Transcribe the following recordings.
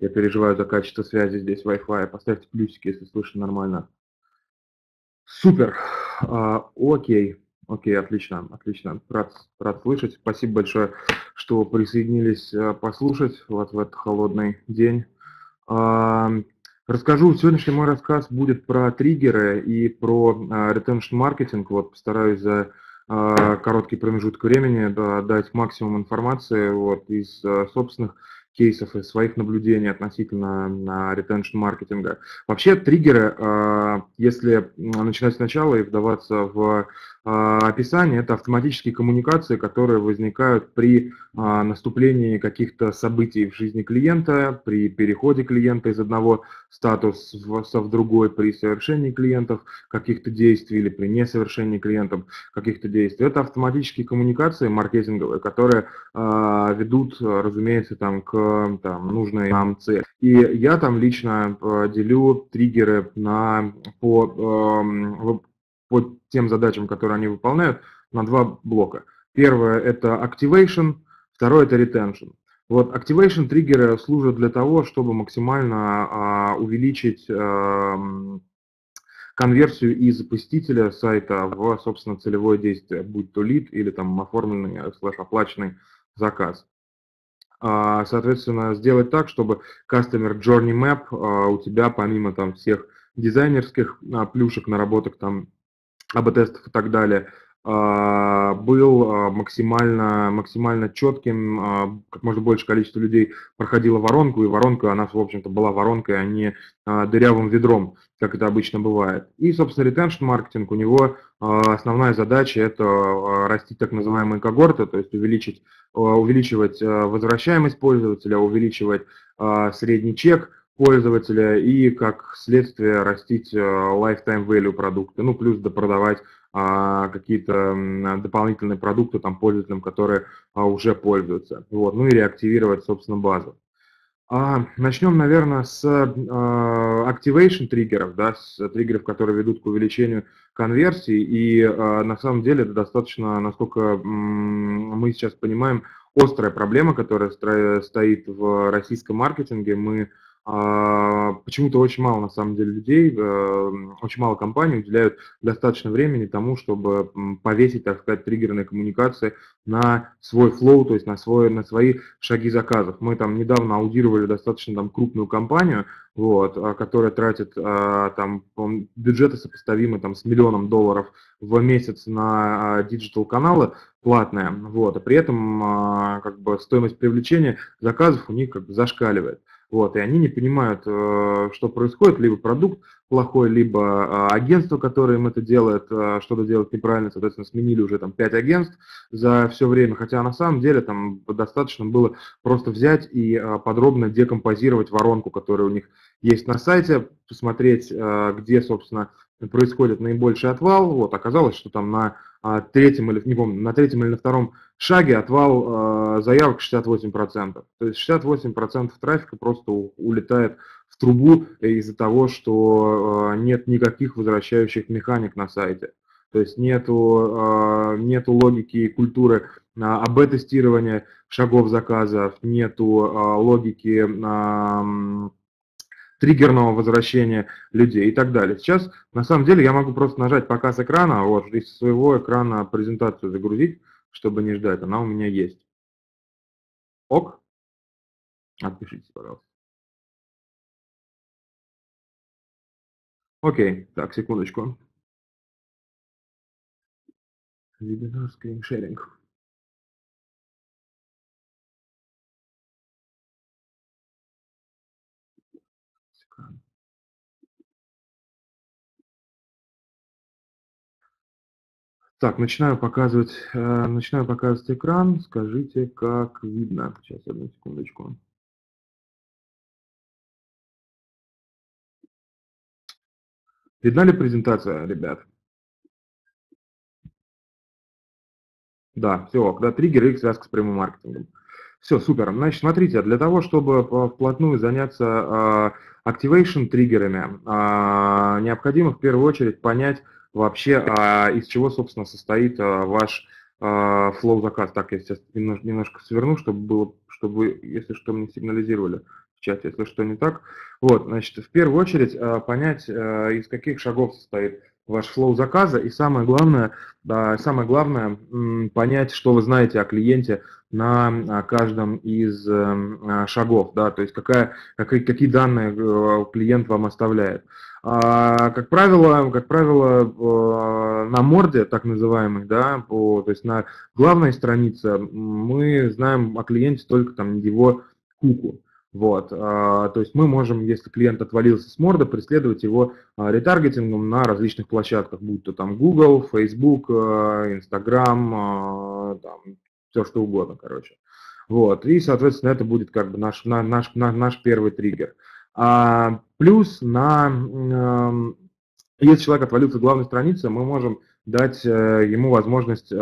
Я переживаю за качество связи здесь Wi-Fi. Поставьте плюсики, если слышно нормально. Супер. А, окей. Окей, отлично, отлично. Рад, рад слышать. Спасибо большое, что присоединились а, послушать вот в этот холодный день. А, расскажу, сегодняшний мой рассказ будет про триггеры и про а, retention маркетинг. Вот постараюсь за а, короткий промежуток времени да, дать максимум информации вот, из собственных кейсов и своих наблюдений относительно на retention маркетинга. Вообще триггеры, а, если начинать сначала и вдаваться в описание – это автоматические коммуникации, которые возникают при а, наступлении каких-то событий в жизни клиента, при переходе клиента из одного статуса в другой, при совершении клиентов каких-то действий или при несовершении клиентов каких-то действий. Это автоматические коммуникации маркетинговые, которые а, ведут, разумеется, там, к там, нужной нам цели. И я там лично делю триггеры на, по по тем задачам, которые они выполняют, на два блока. Первое – это activation, второе – это retention. Вот activation триггеры служат для того, чтобы максимально а, увеличить а, конверсию из посетителя сайта в, собственно, целевое действие, будь то лид или там оформленный слэш оплаченный заказ. А, соответственно, сделать так, чтобы Customer Journey Map а, у тебя помимо там всех дизайнерских а, плюшек, наработок там АБ-тестов и так далее, а, был а, максимально, максимально четким, а, как можно больше количество людей проходило воронку, и воронка, она, в общем-то, была воронкой, а не дырявым ведром, как это обычно бывает. И, собственно, retention маркетинг, у него основная задача – это растить так называемые когорты, то есть увеличить, увеличивать возвращаемость пользователя, увеличивать средний чек – пользователя и как следствие растить э, lifetime value продукта, ну плюс допродавать а, какие-то дополнительные продукты там пользователям, которые а, уже пользуются, вот, ну и реактивировать, собственно, базу. А, начнем, наверное, с а, activation триггеров, да, с триггеров, которые ведут к увеличению конверсии, и а, на самом деле это достаточно, насколько мы сейчас понимаем, острая проблема, которая стоит в российском маркетинге. Мы почему-то очень мало, на самом деле, людей, э, очень мало компаний уделяют достаточно времени тому, чтобы повесить, так сказать, триггерные коммуникации на свой флоу, то есть на, свой, на свои шаги заказов. Мы там недавно аудировали достаточно там, крупную компанию, вот, а, которая тратит а, там бюджеты сопоставимы там, с миллионом долларов в месяц на digital-каналы платные, вот, а при этом как бы стоимость привлечения заказов у них как бы зашкаливает. Вот, и они не понимают, э, что происходит, либо продукт плохой, либо а, агентство, которое им это делает, э, что-то делает неправильно, соответственно, сменили уже там 5 агентств за все время, хотя на самом деле там достаточно было просто взять и а, подробно декомпозировать воронку, которая у них есть на сайте, посмотреть, э, где, собственно, происходит наибольший отвал. Вот, оказалось, что там на а, третьем или, не помню, на третьем или на втором шаге отвал э, заявок 68%. То есть 68% трафика просто улетает в трубу из-за того, что э, нет никаких возвращающих механик на сайте. То есть нету, э, нету логики и культуры э, АБ-тестирования шагов заказов, нету логики триггерного возвращения людей и так далее. Сейчас, на самом деле, я могу просто нажать показ экрана, вот, из своего экрана презентацию загрузить, чтобы не ждать, она у меня есть. Ок? Отпишитесь, пожалуйста. Окей, так, секундочку. Вебинар скриншеринг. Так, начинаю показывать, э, начинаю показывать экран. Скажите, как видно. Сейчас, одну секундочку. Видна ли презентация, ребят? Да, все, когда триггеры и связка с прямым маркетингом. Все, супер. Значит, смотрите, для того, чтобы вплотную заняться э, activation триггерами, э, необходимо в первую очередь понять, вообще, а из чего, собственно, состоит а, ваш а, flow заказа. Так, я сейчас немножко, немножко сверну, чтобы было, чтобы, если что, мне сигнализировали, в чате, если что не так. Вот, значит, в первую очередь понять, из каких шагов состоит ваш flow заказа, и самое главное, да, самое главное понять, что вы знаете о клиенте на каждом из эм, шагов, да, то есть какая, какие, какие данные э, клиент вам оставляет. А, как правило, как правило, э, на морде, так называемых, да, по, то есть на главной странице мы знаем о клиенте только там его куку. Вот, а, то есть мы можем, если клиент отвалился с морда, преследовать его а, ретаргетингом на различных площадках, будь то там Google, Facebook, Instagram, там, все что угодно, короче. Вот, и, соответственно, это будет как бы наш, наш, наш, наш первый триггер. А, плюс на, если человек отвалился с главной страницы, мы можем дать э, ему возможность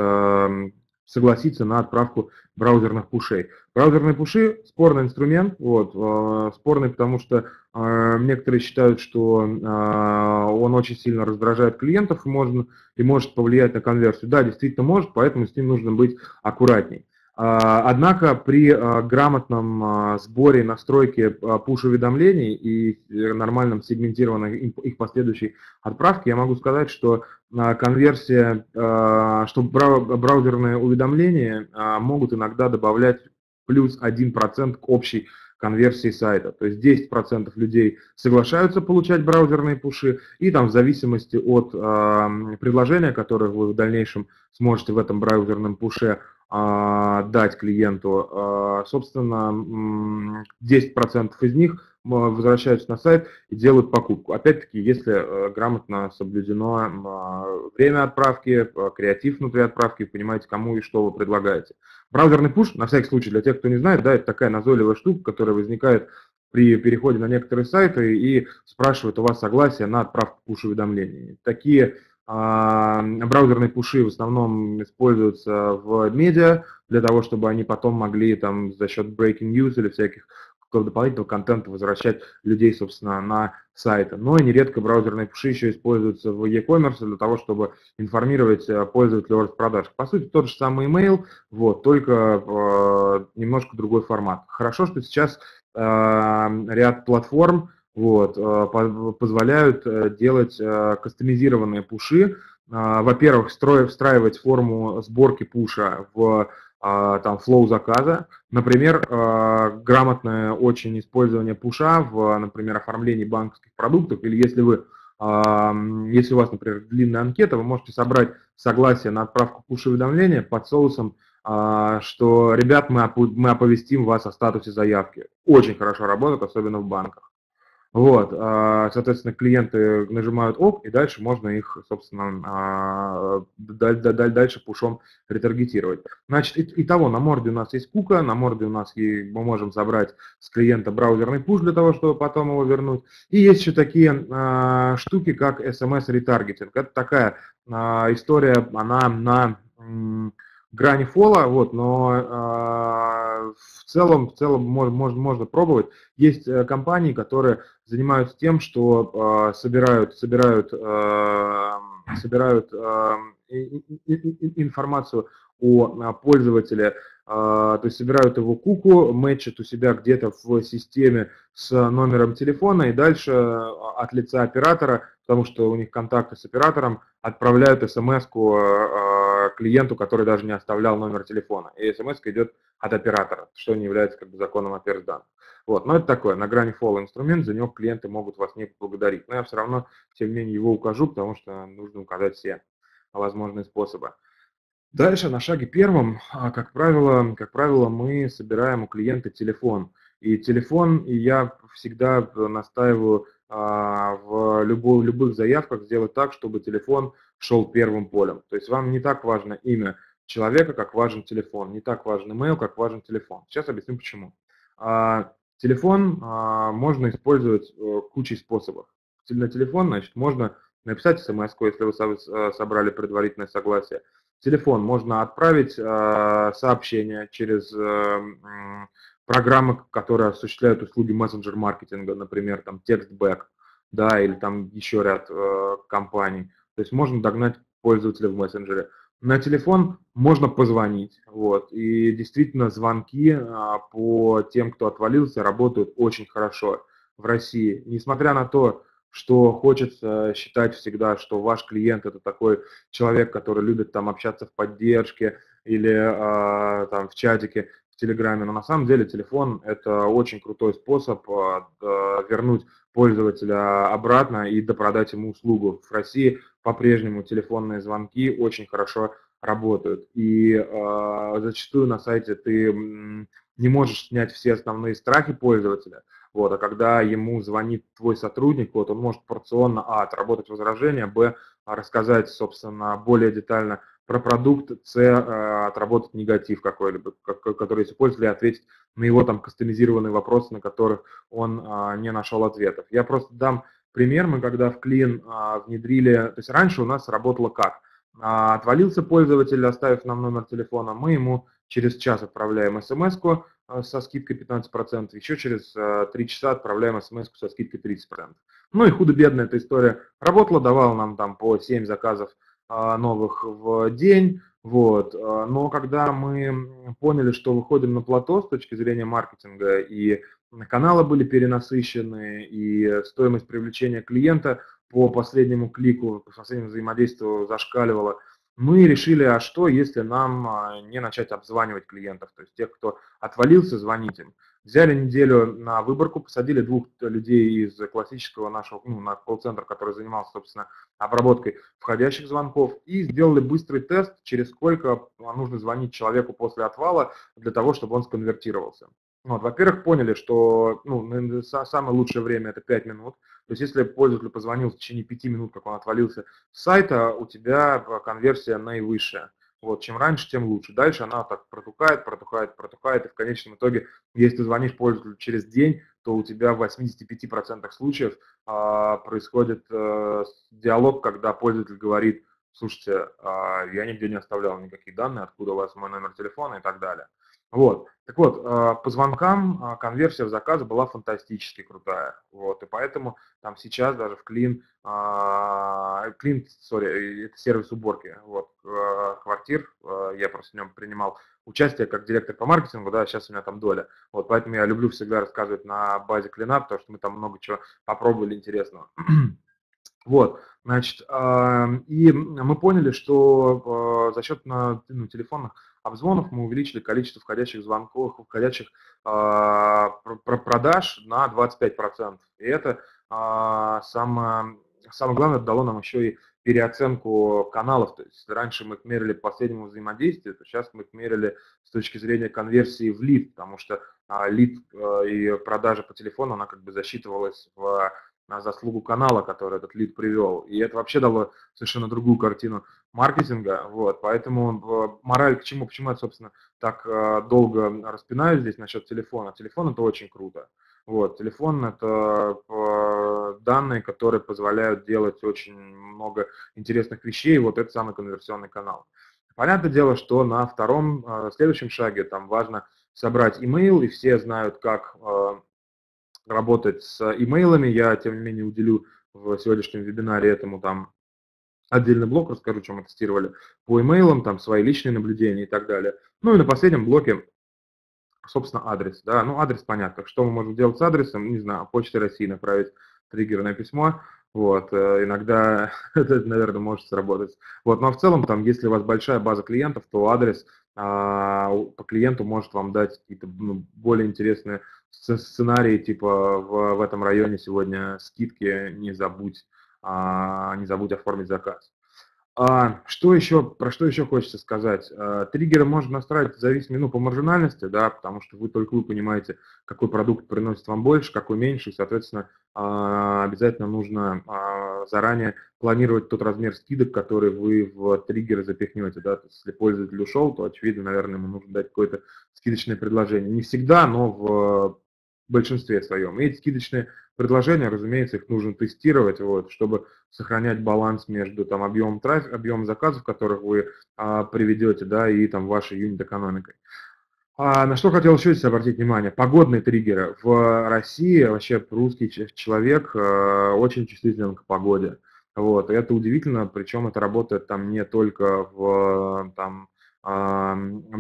согласиться на отправку браузерных пушей. Браузерные пуши – спорный инструмент, вот, э, спорный, потому что э, некоторые считают, что э, он очень сильно раздражает клиентов и, можно, и может повлиять на конверсию. Да, действительно может, поэтому с ним нужно быть аккуратней. А, однако при а, грамотном а, сборе настройке пуш-уведомлений и нормальном сегментированной их последующей отправке, я могу сказать, что конверсия, что браузерные уведомления могут иногда добавлять плюс 1% к общей конверсии сайта. То есть 10% людей соглашаются получать браузерные пуши, и там в зависимости от э, предложения, которое вы в дальнейшем сможете в этом браузерном пуше дать клиенту, а, собственно, 10% из них возвращаются на сайт и делают покупку. Опять-таки, если э, грамотно соблюдено а, время отправки, креатив внутри отправки, понимаете, кому и что вы предлагаете. Браузерный пуш, на всякий случай, для тех, кто не знает, да, это такая назойливая штука, которая возникает при переходе на некоторые сайты и спрашивает у вас согласие на отправку пуш-уведомлений. Такие а, браузерные пуши в основном используются в медиа для того, чтобы они потом могли там за счет breaking news или всяких дополнительного контента возвращать людей, собственно, на сайты. Но и нередко браузерные пуши еще используются в e-commerce для того, чтобы информировать э, пользователя о распродажах. По сути, тот же самый email, вот, только э, немножко другой формат. Хорошо, что сейчас э, ряд платформ вот, э, позволяют э, делать э, кастомизированные пуши. Во-первых, встраивать форму сборки пуша в там, флоу заказа. Например, грамотное очень использование пуша в, например, оформлении банковских продуктов, или если вы если у вас, например, длинная анкета, вы можете собрать согласие на отправку пуш-уведомления под соусом, что, ребят, мы оповестим вас о статусе заявки. Очень хорошо работает, особенно в банках. Вот, а, соответственно, клиенты нажимают ОК, и дальше можно их, собственно, а, дальше пушом ретаргетировать. Значит, и того на морде у нас есть кука, на морде у нас мы можем забрать с клиента браузерный пуш для того, чтобы потом его вернуть. И есть еще такие а, штуки, как SMS-ретаргетинг. Это такая история, она на грани фола, вот, но э, в целом, в целом можно, можно, можно пробовать. Есть э, компании, которые занимаются тем, что э, собирают, собирают, э, собирают э, информацию о пользователе, то есть собирают его куку, мэчат у себя где-то в системе с номером телефона и дальше от лица оператора, потому что у них контакты с оператором, отправляют смс-ку клиенту, который даже не оставлял номер телефона. И смс идет от оператора, что не является как бы законом о данных. Вот, но это такое, на грани фола инструмент, за него клиенты могут вас не благодарить. Но я все равно, тем не менее, его укажу, потому что нужно указать все возможные способы. Дальше на шаге первом, а, как правило, как правило, мы собираем у клиента телефон. И телефон, и я всегда настаиваю а, в любой, любых заявках сделать так, чтобы телефон шел первым полем. То есть вам не так важно имя человека, как важен телефон, не так важен email, как важен телефон. Сейчас объясню почему. А, телефон а, можно использовать э, кучей способов. На телефон, значит, можно написать смс если вы э, собрали предварительное согласие. Телефон можно отправить сообщение через э, программы, которые осуществляют услуги мессенджер-маркетинга, например, там TextBack, да, или там еще ряд компаний. То есть можно догнать пользователя в мессенджере. на телефон можно позвонить. Вот. И действительно звонки а, по тем, кто отвалился, работают очень хорошо в России. Несмотря на то, что хочется считать всегда, что ваш клиент это такой человек, который любит там общаться в поддержке или э, там в чатике, Телеграме, но на самом деле телефон это очень крутой способ э, вернуть пользователя обратно и допродать ему услугу. В России по-прежнему телефонные звонки очень хорошо работают. И э, зачастую на сайте ты не можешь снять все основные страхи пользователя. Вот, а когда ему звонит твой сотрудник, вот, он может порционно, а, отработать возражение, б, рассказать, собственно, более детально про продукт, с, э, отработать негатив какой-либо, который есть у пользователя, ответить на его там кастомизированные вопросы, на которых он а, не нашел ответов. Я просто дам пример, мы когда в Clean а, внедрили, то есть раньше у нас работало как? А, отвалился пользователь, оставив нам номер телефона, мы ему через час отправляем смс со скидкой 15%, еще через 3 а, часа отправляем смс со скидкой 30%. Ну и худо-бедно эта история работала, давала нам там по 7 заказов новых в день, вот. Но когда мы поняли, что выходим на плато с точки зрения маркетинга, и каналы были перенасыщены, и стоимость привлечения клиента по последнему клику, по последнему взаимодействию зашкаливала, мы решили, а что, если нам а, не начать обзванивать клиентов, то есть тех, кто отвалился, звонить им. Взяли неделю на выборку, посадили двух людей из классического нашего, ну, на колл-центр, который занимался, собственно, обработкой входящих звонков, и сделали быстрый тест, через сколько нужно звонить человеку после отвала для того, чтобы он сконвертировался. Вот, во-первых, поняли, что ну, самое лучшее время это 5 минут. То есть если пользователь позвонил в течение 5 минут, как он отвалился с сайта, у тебя конверсия наивысшая. Вот, чем раньше, тем лучше. Дальше она так протухает, протухает, протухает, и в конечном итоге, если ты звонишь пользователю через день, то у тебя в 85% случаев а, происходит а, диалог, когда пользователь говорит, слушайте, а, я нигде не оставлял никакие данные, откуда у вас мой номер телефона и так далее. Вот. Так вот, а, по звонкам а, конверсия в заказы была фантастически крутая. Вот. И поэтому там сейчас даже в Clean, Clean, sorry, это сервис уборки вот, квартир, я просто в нем принимал участие как директор по маркетингу, да, сейчас у меня там доля. Вот, поэтому я люблю всегда рассказывать на базе клина, потому что мы там много чего попробовали интересного. Вот, значит, и мы поняли, что за счет ну, телефонных обзвонов мы увеличили количество входящих звонков, входящих продаж на 25%. И это самое, самое главное, дало нам еще и переоценку каналов. То есть раньше мы их мерили по последнему взаимодействию, то сейчас мы их мерили с точки зрения конверсии в лид, потому что лид и продажа по телефону, она как бы засчитывалась в на заслугу канала, который этот лид привел. И это вообще дало совершенно другую картину маркетинга. Вот. Поэтому мораль к чему, почему я, собственно, так э, долго распинаю здесь насчет телефона. Телефон это очень круто. Вот. Телефон это э, данные, которые позволяют делать очень много интересных вещей. Вот это самый конверсионный канал. Понятное дело, что на втором, э, следующем шаге там важно собрать email, и все знают, как работать с имейлами. Я, тем не менее, уделю в сегодняшнем вебинаре этому там отдельный блок, расскажу, чем мы тестировали по имейлам, там свои личные наблюдения и так далее. Ну и на последнем блоке, собственно, адрес. Да? Ну, адрес понятно. Что мы можем делать с адресом? Не знаю, почтой России направить триггерное письмо. Вот, э, иногда это, наверное, может сработать. Вот, но в целом, там, если у вас большая база клиентов, то адрес а, по клиенту может вам дать какие-то ну, более интересные сценарии, типа в, в этом районе сегодня скидки, не забудь, а, не забудь оформить заказ. А, что еще, про что еще хочется сказать? А, триггеры можно настраивать в зависимости ну, по маржинальности, да, потому что вы только вы понимаете, какой продукт приносит вам больше, какой меньше, и, соответственно, а, обязательно нужно а, заранее планировать тот размер скидок, который вы в триггеры запихнете. Да? То есть, если пользователь ушел, то, очевидно, наверное, ему нужно дать какое-то скидочное предложение. Не всегда, но в большинстве своем. И эти скидочные предложения, разумеется, их нужно тестировать, вот, чтобы сохранять баланс между там, объемом, траф... объемом заказов, которых вы а, приведете, да, и там, вашей юнит-экономикой. А на что хотел еще здесь обратить внимание? Погодные триггеры. В России вообще русский человек а, очень чувствителен к погоде. Вот, и это удивительно, причем это работает там не только в там,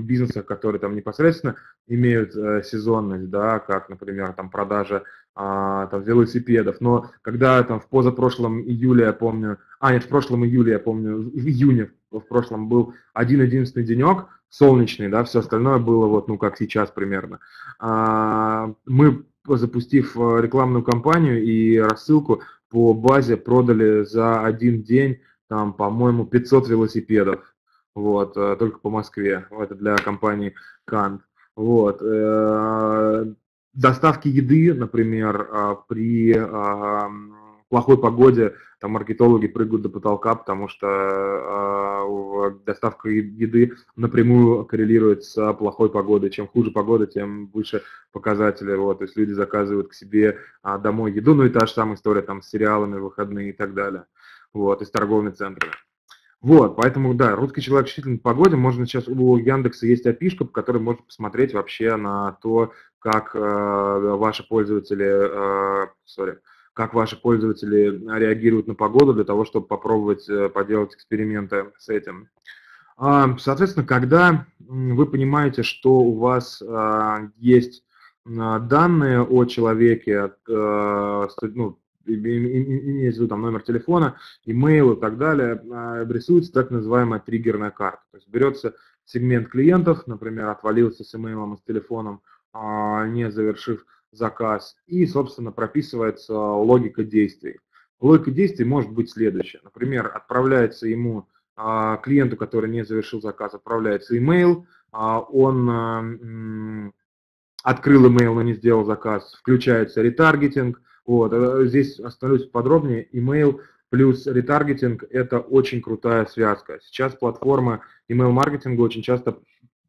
бизнесах, которые там непосредственно имеют э, сезонность, да, как, например, там продажа а, там, велосипедов, но когда там в позапрошлом июле, я помню, а нет, в прошлом июле, я помню, в июне в прошлом был один единственный денек, солнечный, да, все остальное было вот, ну, как сейчас примерно. А, мы, запустив э, рекламную кампанию и рассылку по базе, продали за один день, там, по-моему, 500 велосипедов вот, э, только по Москве, это для компании Кант. Вот. Э, доставки еды, например, э, при плохой погоде там маркетологи прыгают до потолка, потому что доставка еды напрямую коррелирует с плохой погодой. Чем хуже погода, тем выше показатели. Вот, то есть люди заказывают к себе а, домой еду, ну и та же самая история там с сериалами, выходные и так далее. Вот, из торговыми центрами. Вот, поэтому, да, русский человек чувствительный по погоде. Можно сейчас у Яндекса есть опишка, по которой можно посмотреть вообще на то, как э, ваши пользователи, э, sorry, как ваши пользователи реагируют на погоду для того, чтобы попробовать э, поделать эксперименты с этим. Э, соответственно, когда вы понимаете, что у вас э, есть э, данные о человеке, э, ну, имеется в виду там номер телефона, имейл и так далее, а, рисуется так называемая триггерная карта. То есть берется сегмент клиентов, например, отвалился с имейлом и с телефоном, а, не завершив заказ, и, собственно, прописывается логика действий. Логика действий может быть следующая. Например, отправляется ему а, клиенту, который не завершил заказ, отправляется имейл, он открыл имейл, но не сделал заказ, включается ретаргетинг, вот, э, здесь остановлюсь подробнее. Email плюс ретаргетинг – это очень крутая связка. Сейчас платформы email-маркетинга очень часто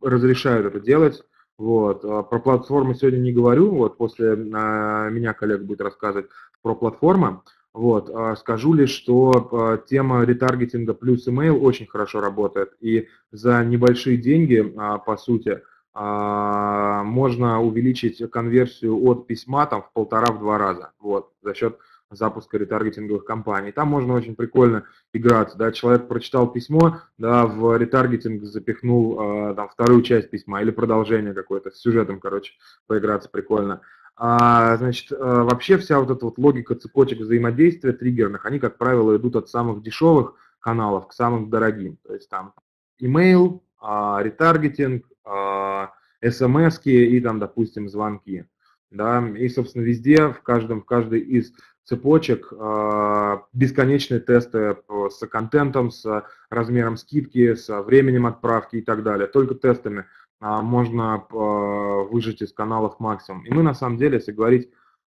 разрешают это делать. Вот. А про платформы сегодня не говорю, вот после а, меня коллега будет рассказывать про платформы. Вот. А скажу лишь, что тема ретаргетинга плюс email очень хорошо работает, и за небольшие деньги, по сути, можно увеличить конверсию от письма там, в полтора-два раза вот, за счет запуска ретаргетинговых кампаний. Там можно очень прикольно играться. Да? Человек прочитал письмо, да, в ретаргетинг запихнул э, там, вторую часть письма или продолжение какое-то, с сюжетом, короче, поиграться прикольно. А, значит, а, вообще вся вот эта вот логика цепочек взаимодействия триггерных, они, как правило, идут от самых дешевых каналов к самым дорогим. То есть там email, а, ретаргетинг, а, смс и там, допустим, звонки. Да, и, собственно, везде, в каждом, в каждой из цепочек а, бесконечные тесты с контентом, с размером скидки, с временем отправки и так далее. Только тестами можно выжать из каналов максимум. И мы, на самом деле, если говорить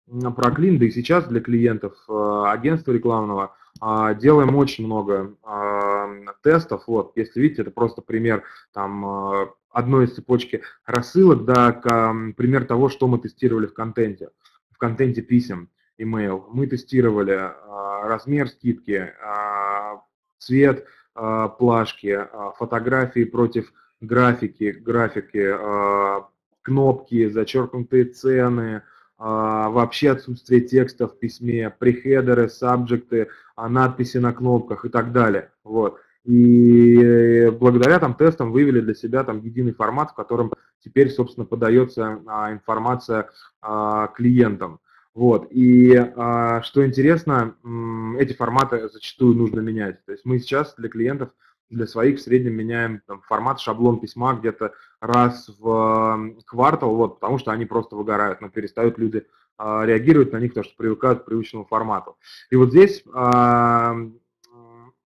про клин, да и сейчас для клиентов агентства рекламного, делаем очень много тестов. Вот, если видите, это просто пример там, э, одной из цепочки рассылок, да, пример того, что мы тестировали в контенте. В контенте писем, email. Мы тестировали размер скидки, цвет плашки, фотографии против графики, графики, кнопки, зачеркнутые цены, вообще отсутствие текста в письме, прихедеры, сабжекты, надписи на кнопках и так далее. Вот. И э, благодаря там тестам вывели для себя там единый формат, в котором теперь, собственно, подается а, информация а, клиентам. Вот. И а, что интересно, эти форматы зачастую нужно менять. То есть мы сейчас для клиентов, для своих в среднем меняем там, формат шаблон письма где-то раз в квартал, вот, потому что они просто выгорают, но перестают люди реагировать на них, потому что привыкают к привычному формату. И вот здесь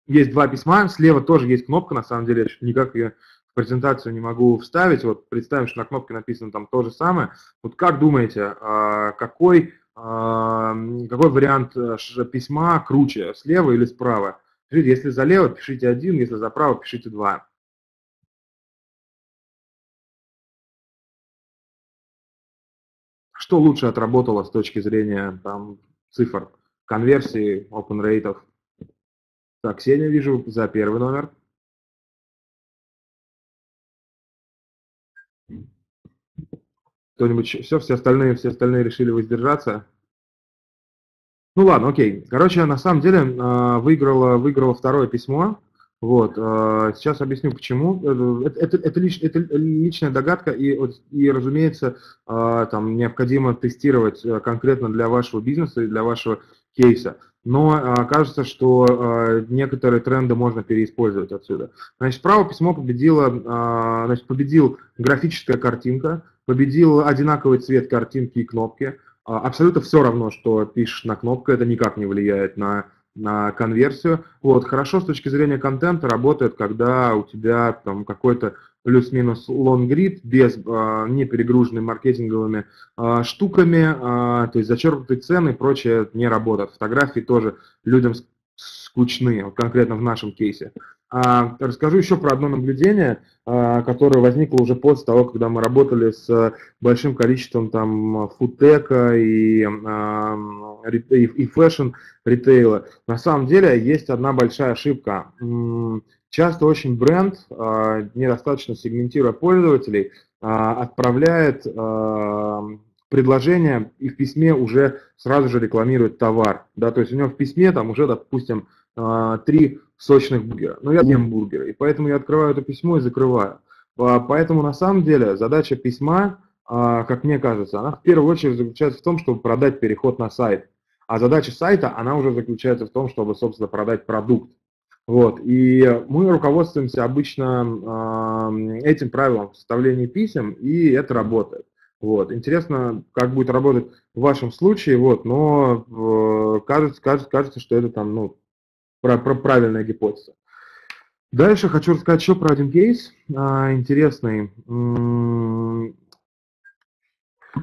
есть два письма, слева тоже есть кнопка, на самом деле, я никак ее в презентацию не могу вставить. Вот представим, что на кнопке написано там то же самое. Вот как думаете, а, какой, а, какой вариант э, письма круче, слева или справа? Пишите, если залево, пишите один, если заправа, пишите два. Что лучше отработало с точки зрения там, цифр, конверсии, open рейтов? Так, Ксения, вижу за первый номер. Кто-нибудь, все, все остальные, все остальные решили воздержаться? Ну ладно, окей. Короче, на самом деле выиграла, выиграла второе письмо. Вот, сейчас объясню почему. Это, это, это, лич, это личная догадка, и, и, разумеется, там необходимо тестировать конкретно для вашего бизнеса и для вашего кейса но кажется, что некоторые тренды можно переиспользовать отсюда. Значит, право письмо победило, значит, победил графическая картинка, победил одинаковый цвет картинки и кнопки. Абсолютно все равно, что пишешь на кнопку, это никак не влияет на, на конверсию. Вот, хорошо с точки зрения контента работает, когда у тебя там какой-то плюс-минус лонгрид, без, а, не перегруженный маркетинговыми а, штуками, а, то есть зачеркнутые цены и прочее не работает. Фотографии тоже людям скучны, вот конкретно в нашем кейсе. А, расскажу еще про одно наблюдение, а, которое возникло уже после того, когда мы работали с большим количеством там фудтека и, а, и, и fashion ритейла. На самом деле есть одна большая ошибка. Часто очень бренд, недостаточно сегментируя пользователей, отправляет предложение и в письме уже сразу же рекламирует товар. Да, то есть у него в письме там уже, допустим, три сочных бургера. Но я ем бургеры, и поэтому я открываю это письмо и закрываю. Поэтому на самом деле задача письма, как мне кажется, она в первую очередь заключается в том, чтобы продать переход на сайт. А задача сайта, она уже заключается в том, чтобы, собственно, продать продукт. Вот. И мы руководствуемся обычно этим правилом в составлении писем, и это работает. Вот. Интересно, как будет работать в вашем случае, вот, но э, кажется, кажется, кажется, что это там, ну, про, про правильная гипотеза. Дальше хочу рассказать еще про один кейс э, интересный.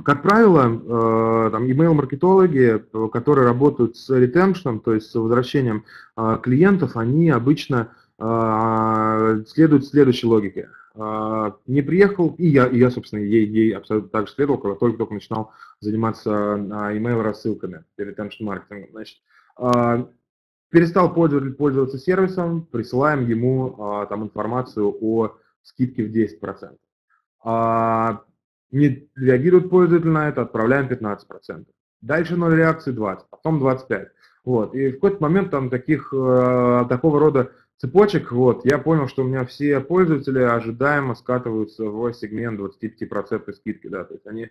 Как правило, э, там email-маркетологи, которые работают с ретеншном, то есть с возвращением э, клиентов, они обычно следуют следующей логике. Не приехал, и я, и я собственно, ей, ей абсолютно так же следовал, когда только-только начинал заниматься email рассылками, ретеншн маркетингом. Значит, перестал пользователь пользоваться сервисом, присылаем ему там информацию о скидке в 10% не реагирует пользователь на это, отправляем 15%. Дальше 0 реакции 20, потом 25. Вот. И в какой-то момент там таких, э, такого рода цепочек, вот, я понял, что у меня все пользователи ожидаемо скатываются в сегмент 25% скидки, да, то есть они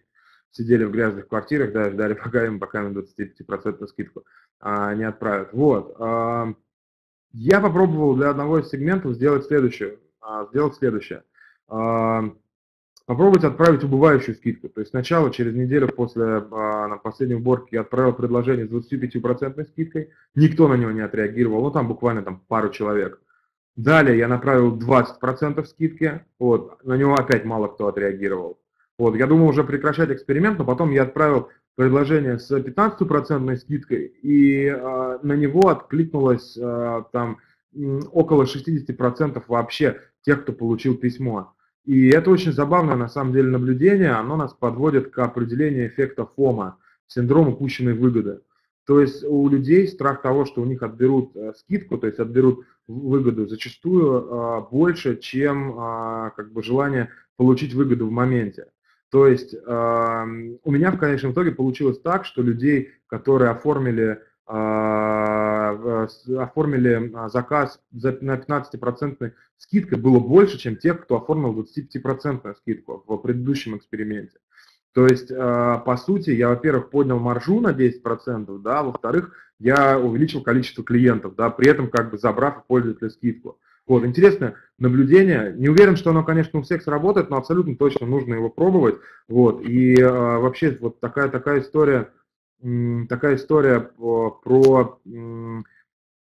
сидели в грязных квартирах, да, ждали, пока им, пока им 25% скидку а, не отправят. Вот. А, я попробовал для одного из сегментов сделать следующее. А, сделать следующее. А, попробовать отправить убывающую скидку. То есть сначала, через неделю после а, на последней уборки я отправил предложение с 25% скидкой, никто на него не отреагировал, ну там буквально там пару человек. Далее я направил 20% скидки, вот, на него опять мало кто отреагировал. Вот, я думал уже прекращать эксперимент, но потом я отправил предложение с 15% скидкой, и э, на него откликнулось э, там около 60% вообще тех, кто получил письмо. И это очень забавное на самом деле наблюдение, оно нас подводит к определению эффекта ФОМа, синдрома упущенной выгоды. То есть у людей страх того, что у них отберут э, скидку, то есть отберут выгоду, зачастую э, больше, чем как бы желание получить выгоду в моменте. То есть у меня в конечном итоге получилось так, что людей, которые оформили а, оформили а, заказ на 15% скидкой было больше, чем тех, кто оформил 25% скидку в предыдущем эксперименте. То есть, а, по сути, я, во-первых, поднял маржу на 10%, да, во-вторых, я увеличил количество клиентов, да, при этом как бы забрав пользователя скидку. Вот, интересное наблюдение. Не уверен, что оно, конечно, у всех сработает, но абсолютно точно нужно его пробовать. Вот, и э, вообще вот такая, такая история, такая история про,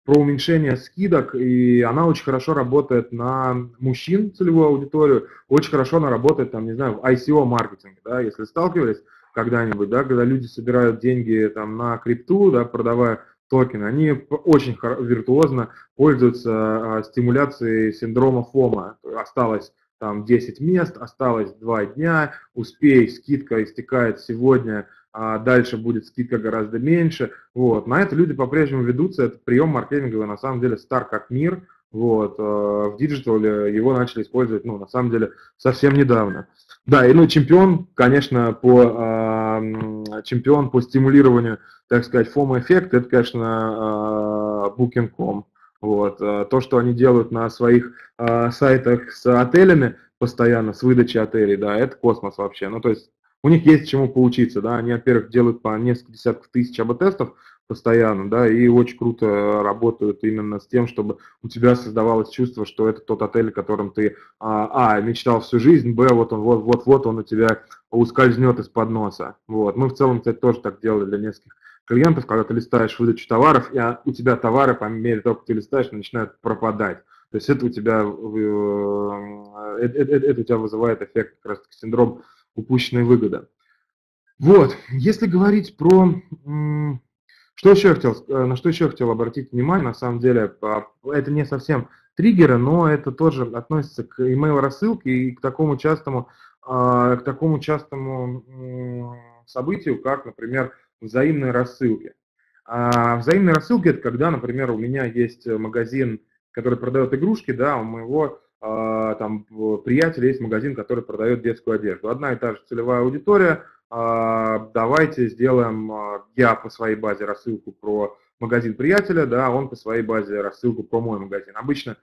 про уменьшение скидок, и она очень хорошо работает на мужчин, целевую аудиторию, очень хорошо она работает, там, не знаю, в ICO-маркетинге, да, если сталкивались когда-нибудь, да, когда люди собирают деньги там на крипту, да, продавая токены, они очень виртуозно пользуются а, стимуляцией синдрома FOMO. Осталось там 10 мест, осталось 2 дня, успей, скидка истекает сегодня, а дальше будет скидка гораздо меньше. Вот. На это люди по-прежнему ведутся, это прием маркетинговый, на самом деле, стар как мир. Вот. Э, в digital е его начали использовать, ну, на самом деле, совсем недавно. Да, и ну, чемпион, конечно, по э, чемпион по стимулированию, так сказать, фома-эффекта, это, конечно, Booking.com. Вот. То, что они делают на своих сайтах с отелями постоянно, с выдачей отелей, да, это космос вообще. Ну, то есть у них есть чему поучиться, да, они, во-первых, делают по несколько десятков тысяч АБ-тестов постоянно, да, и очень круто работают именно с тем, чтобы у тебя создавалось чувство, что это тот отель, которым ты, а, а мечтал всю жизнь, б, вот он, вот, вот, вот он у тебя ускользнет из-под носа, вот. Мы в целом, кстати, тоже так делали для нескольких клиентов, когда ты листаешь выдачу товаров, и у тебя товары, по мере того, как ты листаешь, начинают пропадать. То есть это у тебя, э, это, это, это у тебя вызывает эффект, как раз таки синдром упущенная выгода. Вот, если говорить про... Что еще хотел, э, на что еще хотел обратить внимание, на самом деле, это не совсем триггеры, но это тоже относится к email рассылке и к такому частому, а, к такому частому событию, как, например, взаимные рассылки. А взаимные рассылки – это когда, например, у меня есть магазин, который продает игрушки, да, у моего а, там приятеля есть магазин, который продает детскую одежду. Одна и та же целевая аудитория. А, давайте сделаем а, я по своей базе рассылку про магазин приятеля, да, он по своей базе рассылку про мой магазин. Обычно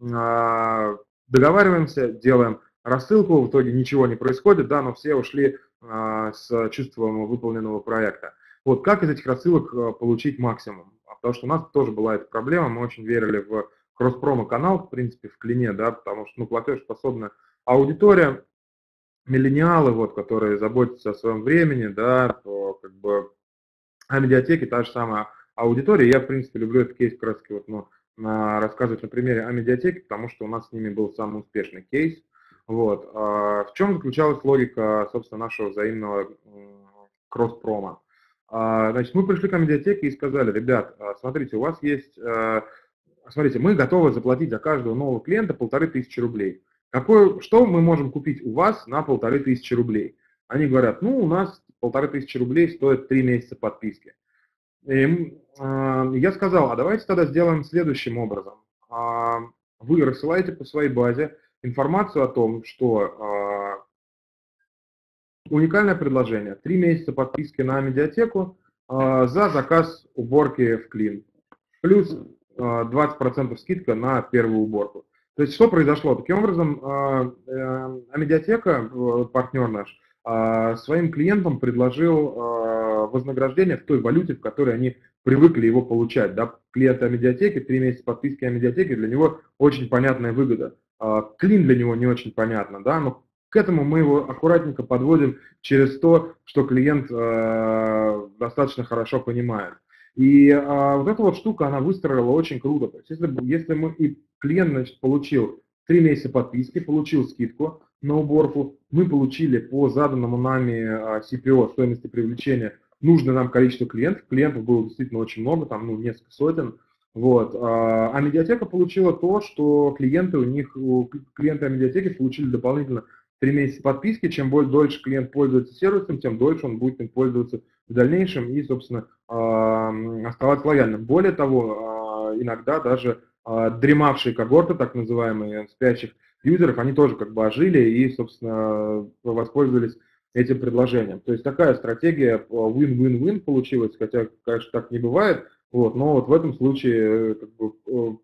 договариваемся, делаем рассылку, в итоге ничего не происходит, да, но все ушли с чувством выполненного проекта. Вот как из этих рассылок получить максимум? Потому что у нас тоже была эта проблема, мы очень верили в кросс-промо канал, в принципе, в клине, да, потому что, ну, платежеспособная аудитория, миллениалы, вот, которые заботятся о своем времени, да, то, как бы, а медиатеки та же самая аудитория. Я, в принципе, люблю этот кейс раз вот, ну, рассказывать на примере о медиатеке, потому что у нас с ними был самый успешный кейс. Вот. А в чем заключалась логика, собственно, нашего взаимного кросс-прома? Значит, мы пришли к медиатеке и сказали, ребят, а, смотрите, у вас есть э, смотрите, мы готовы заплатить за каждого нового клиента полторы тысячи рублей. Какое, что мы можем купить у вас на полторы тысячи рублей? Они говорят, ну, у нас полторы тысячи рублей стоит три месяца подписки. И, э, я сказал, а давайте тогда сделаем следующим образом. Э, вы рассылаете по своей базе информацию о том, что э, уникальное предложение, три месяца подписки на медиатеку э, за заказ уборки в клин. Плюс 20% скидка на первую уборку. То есть что произошло? Таким образом, а, э, Амедиатека, э, партнер наш, а, своим клиентам предложил а, вознаграждение в той валюте, в которой они привыкли его получать. Да? Клиент Амедиатеки, три месяца подписки Амедиатеки, для него очень понятная выгода. Клин для него не очень понятно, да, но к этому мы его аккуратненько подводим через то, что клиент достаточно хорошо понимает. И а, вот эта вот штука, она выстроила очень круто. То есть если, если мы и клиент значит, получил 3 месяца подписки, получил скидку на уборку, мы получили по заданному нами а, CPO, стоимости привлечения, нужное нам количество клиентов. Клиентов было действительно очень много, там ну, несколько сотен. Вот. А, а медиатека получила то, что клиенты у них, клиенты медиатеки получили дополнительно 3 месяца подписки. Чем больше, дольше клиент пользуется сервисом, тем дольше он будет им пользоваться в дальнейшем и, собственно, оставаться лояльным. Более того, а, иногда даже а, дремавшие когорты, так называемые, спящих юзеров, они тоже как бы ожили и, собственно, воспользовались этим предложением. То есть такая стратегия win-win-win получилась, хотя, конечно, так не бывает, вот, но вот в этом случае как бы,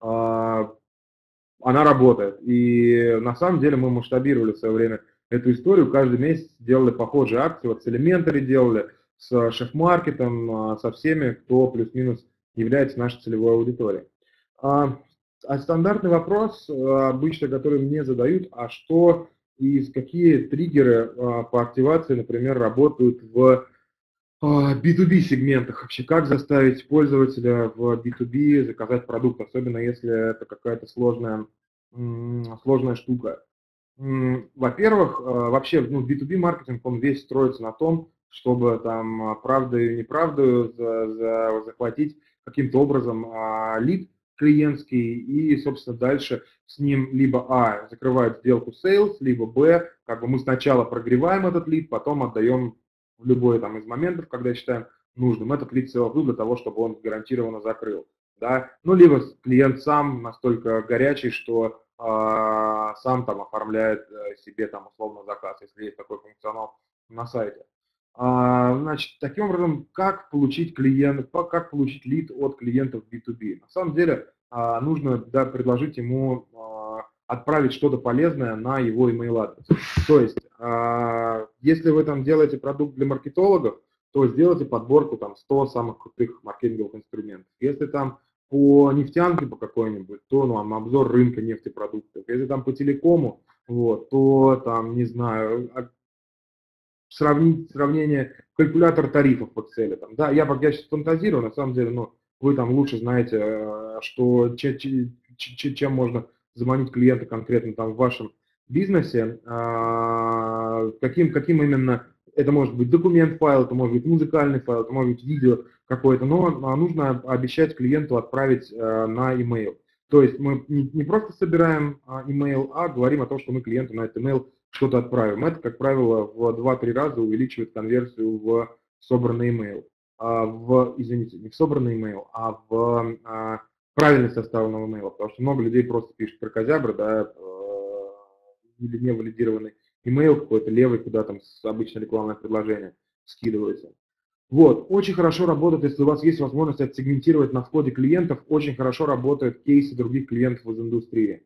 а, она работает. И на самом деле мы масштабировали в свое время эту историю, каждый месяц делали похожие акции, вот с Elementary делали, с шеф-маркетом, а, со всеми, кто плюс-минус является нашей целевой аудиторией. А, а стандартный вопрос а, обычно, который мне задают, а что и какие триггеры а, по активации, например, работают в B2B сегментах вообще, как заставить пользователя в B2B заказать продукт, особенно если это какая-то сложная, сложная штука. Во-первых, вообще ну, B2B маркетинг, он весь строится на том, чтобы там а, правду и неправду за, за, захватить каким-то образом а, лид клиентский и, собственно, дальше с ним либо А, закрывают сделку sales, либо Б, как бы мы сначала прогреваем этот лид, потом отдаем в любой там из моментов, когда считаем нужным, этот лид селфу для того, чтобы он гарантированно закрыл. Да? Ну, либо клиент сам настолько горячий, что э, сам там оформляет э, себе там условно заказ, если есть такой функционал на сайте. А, значит, таким образом, как получить клиент, как получить лид от клиентов B2B? На самом деле, а, нужно да, предложить ему а, отправить что-то полезное на его email адрес. То есть, если вы там делаете продукт для маркетологов, то сделайте подборку там 100 самых крутых маркетинговых инструментов. Если там по нефтянке по какой-нибудь, то ну, обзор рынка нефтепродуктов. Если там по телекому, вот, то там, не знаю, сравнить, сравнение, калькулятор тарифов в Excel. Там, да, я, я сейчас фантазирую, на самом деле, но вы там лучше знаете, э, что, чем, чем можно заманить клиента конкретно там в вашем бизнесе, а, каким, каким именно, это может быть документ файл, это может быть музыкальный файл, это может быть видео какое-то, но нужно обещать клиенту отправить э, на email. То есть мы не, не просто собираем а, email, а говорим о том, что мы клиенту на этот email что-то отправим. Это, как правило, в 2-3 раза увеличивает конверсию в собранный email. А в, извините, не в собранный email, а в а, правильно составленного email, потому что много людей просто пишут про козябр, да, э, или не валидированный email какой-то левый, куда там обычно рекламное предложение скидывается. Вот, очень хорошо работает, если у вас есть возможность отсегментировать на входе клиентов, очень хорошо работают кейсы других клиентов из индустрии.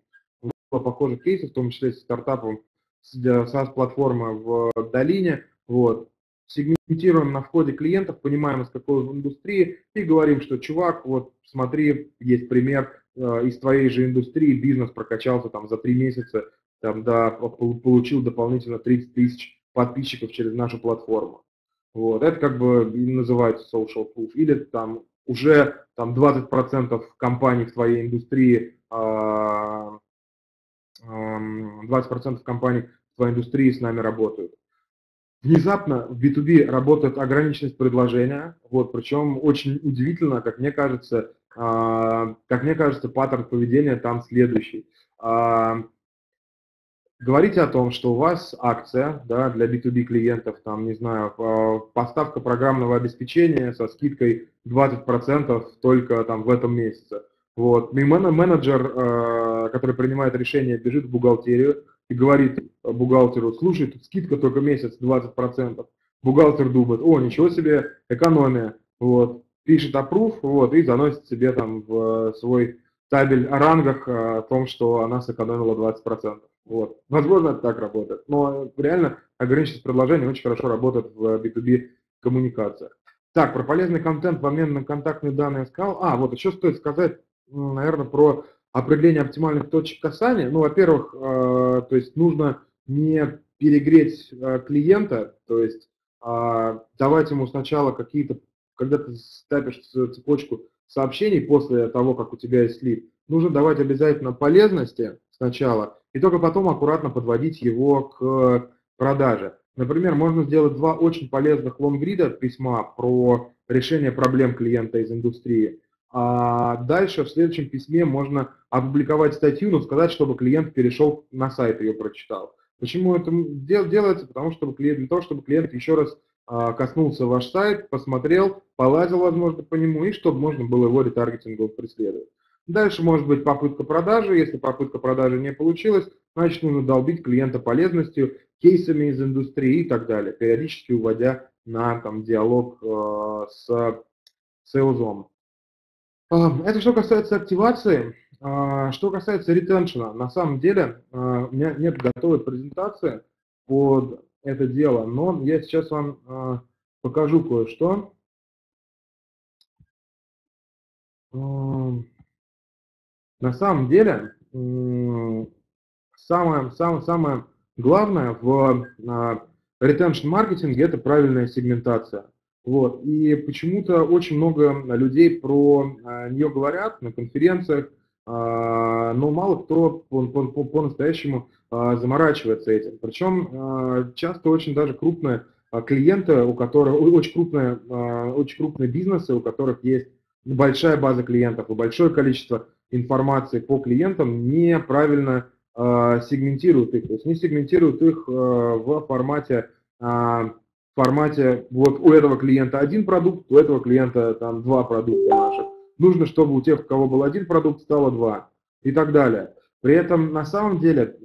Похожих кейсов, в том числе с стартапом SaaS-платформа в долине, вот, сегментируем на входе клиентов, понимаем, из какой индустрии, и говорим, что, чувак, вот смотри, есть пример э, из твоей же индустрии, бизнес прокачался там за три месяца, там, да, получил дополнительно 30 тысяч подписчиков через нашу платформу. Вот, это как бы называется social proof. Или там уже там 20% компаний в твоей индустрии а, 20% компаний в твоей индустрии с нами работают. Внезапно в B2B работает ограниченность предложения, вот, причем очень удивительно, как мне кажется, а, как мне кажется, паттерн поведения там следующий. А, говорите о том, что у вас акция да, для B2B клиентов, там, не знаю, поставка программного обеспечения со скидкой 20% только там в этом месяце. Вот. И менеджер, э, который принимает решение, бежит в бухгалтерию и говорит бухгалтеру, слушай, тут скидка только месяц 20%. Бухгалтер думает, о, ничего себе, экономия. Вот. Пишет approve вот, и заносит себе там в свой табель о рангах э, о том, что она сэкономила 20%. Вот. Возможно, это так работает. Но реально ограниченность предложения очень хорошо работает в B2B коммуникациях. Так, про полезный контент в обмен на контактные данные сказал. А, вот еще стоит сказать наверное, про определение оптимальных точек касания. Ну, во-первых, э, то есть нужно не перегреть э, клиента, то есть э, давать ему сначала какие-то, когда ты ставишь цепочку сообщений после того, как у тебя есть лид, нужно давать обязательно полезности сначала, и только потом аккуратно подводить его к продаже. Например, можно сделать два очень полезных лонгрида письма про решение проблем клиента из индустрии. А дальше в следующем письме можно опубликовать статью, но сказать, чтобы клиент перешел на сайт и ее прочитал. Почему это делается? Потому что для того, чтобы клиент еще раз а, коснулся ваш сайт, посмотрел, полазил, возможно, по нему, и чтобы можно было его ретаргетингом преследовать. Дальше может быть попытка продажи. Если попытка продажи не получилась, значит нужно долбить клиента полезностью, кейсами из индустрии и так далее, периодически уводя на там, диалог э, с сейлзом. Это что касается активации. А, что касается ретеншена, на самом деле а, у меня нет готовой презентации под это дело, но я сейчас вам а, покажу кое-что. На самом деле, самое, самое, самое главное в retention маркетинге это правильная сегментация. Вот. И почему-то очень много людей про а, нее говорят на конференциях, а, но мало кто по-настоящему по, по заморачивается этим. Причем а, часто очень даже крупные клиенты, у которых очень крупные, очень крупные бизнесы, у которых есть большая база клиентов и большое количество информации по клиентам, неправильно сегментируют их. То есть не сегментируют их в формате формате, вот у этого клиента один продукт, у этого клиента там два продукта наших. Нужно, чтобы у тех, у кого был один продукт, стало два и так далее. При этом на самом деле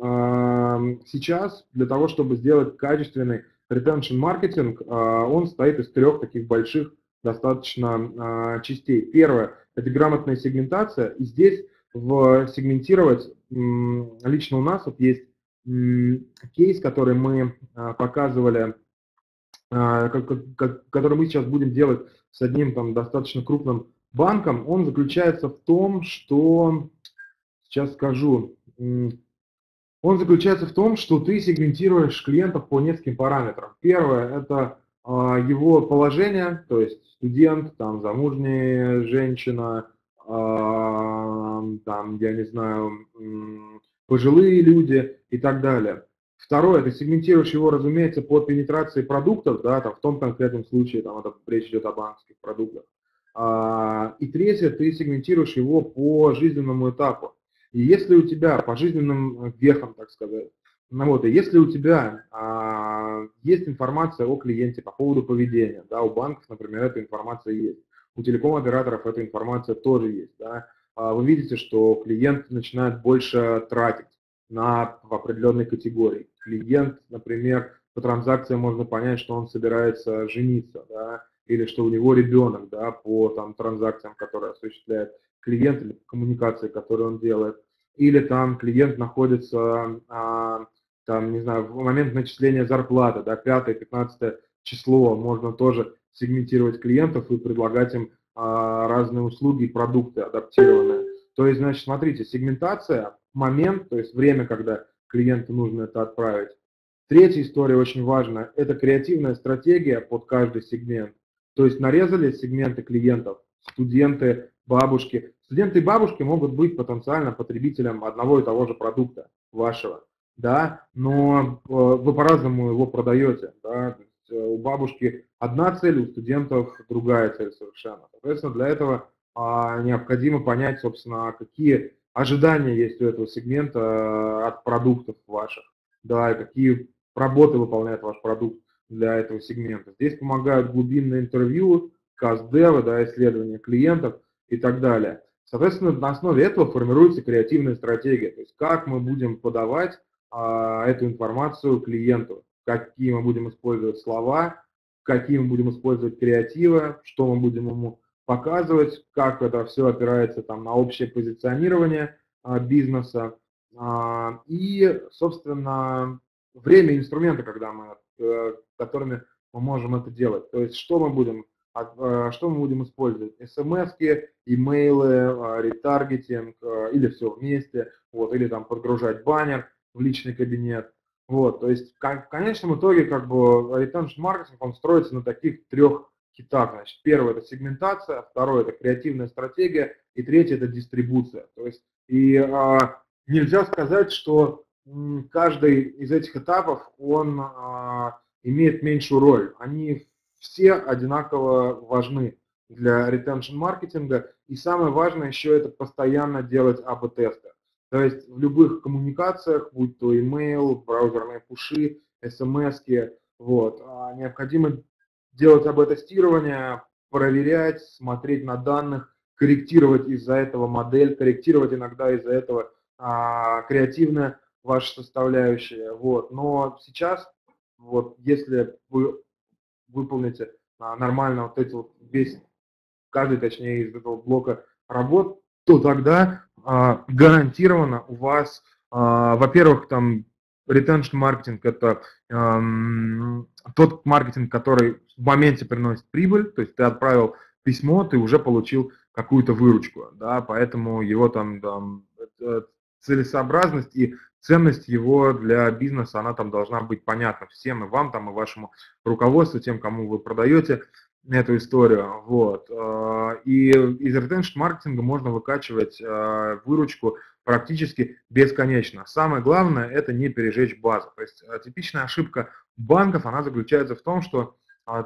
сейчас для того, чтобы сделать качественный retention маркетинг, он состоит из трех таких больших достаточно частей. Первое – это грамотная сегментация, и здесь в сегментировать, лично у нас вот есть кейс, который мы показывали, который мы сейчас будем делать с одним там достаточно крупным банком, он заключается в том, что, сейчас скажу, он заключается в том, что ты сегментируешь клиентов по нескольким параметрам. Первое – это а, его положение, то есть студент, там, замужняя женщина, а, там, я не знаю, пожилые люди и так далее. Второе, ты сегментируешь его, разумеется, по пенетрации продуктов, да, там, в том конкретном случае, там, это речь идет о банковских продуктах. А, и третье, ты сегментируешь его по жизненному этапу. И если у тебя по жизненным вехам, так сказать, ну вот, и если у тебя а, есть информация о клиенте по поводу поведения, да, у банков, например, эта информация есть, у телеком-операторов эта информация тоже есть, да, а вы видите, что клиент начинает больше тратить на определенной категории. Клиент, например, по транзакциям можно понять, что он собирается жениться, да, или что у него ребенок, да, по там, транзакциям, которые осуществляет клиент или коммуникации, которые он делает, или там клиент находится, а, там, не знаю, в момент начисления зарплаты, да, 5-15 число, можно тоже сегментировать клиентов и предлагать им а, разные услуги и продукты адаптированные. То есть, значит, смотрите, сегментация, момент, то есть время, когда клиенту нужно это отправить. Третья история очень важная, это креативная стратегия под каждый сегмент. То есть нарезали сегменты клиентов, студенты, бабушки. Студенты и бабушки могут быть потенциально потребителем одного и того же продукта вашего, да, но э, вы по-разному его продаете, да, э, у бабушки одна цель, у студентов другая цель совершенно. Соответственно, для этого а, необходимо понять, собственно, какие ожидания есть у этого сегмента э, от продуктов ваших, да, какие работы выполняет ваш продукт для этого сегмента. Здесь помогают глубинные интервью, каст-девы, да, исследования клиентов и так далее. Соответственно, на основе этого формируется креативная стратегия, то есть как мы будем подавать а, эту информацию клиенту, какие мы будем использовать слова, какие мы будем использовать креативы, что мы будем ему показывать, как это все опирается там, на общее позиционирование а, бизнеса. А, и, собственно, время и инструменты, когда мы, э, которыми мы можем это делать. То есть что мы будем, а, что мы будем использовать? смс имейлы, ретаргетинг или все вместе, вот, или там подгружать баннер в личный кабинет. Вот, то есть в конечном итоге как бы retention маркетинг, он строится на таких трех китах. Значит, первое – это сегментация, второе – это креативная стратегия, и третье – это дистрибуция. То есть и а, нельзя сказать, что каждый из этих этапов, он а, имеет меньшую роль. Они все одинаково важны для retention маркетинга. И самое важное еще это постоянно делать АБ-тесты. То есть в любых коммуникациях, будь то email, браузерные пуши, смс, вот, а, необходимо делать АБ-тестирование, проверять, смотреть на данных, корректировать из-за этого модель, корректировать иногда из-за этого а, креативная ваша составляющая. Вот. Но сейчас, вот, если вы выполните а, нормально вот эти вот весь, каждый, точнее, из этого блока работ, то тогда а, гарантированно у вас, а, во-первых, там retention маркетинг это эм, тот маркетинг, который в моменте приносит прибыль, то есть ты отправил письмо, ты уже получил какую-то выручку, да, поэтому его там, там целесообразность и ценность его для бизнеса, она там должна быть понятна всем, и вам там, и вашему руководству, тем, кому вы продаете эту историю. Вот. Э, и из retention маркетинга можно выкачивать э, выручку практически бесконечно. Самое главное – это не пережечь базу. То есть э, типичная ошибка банков, она заключается в том, что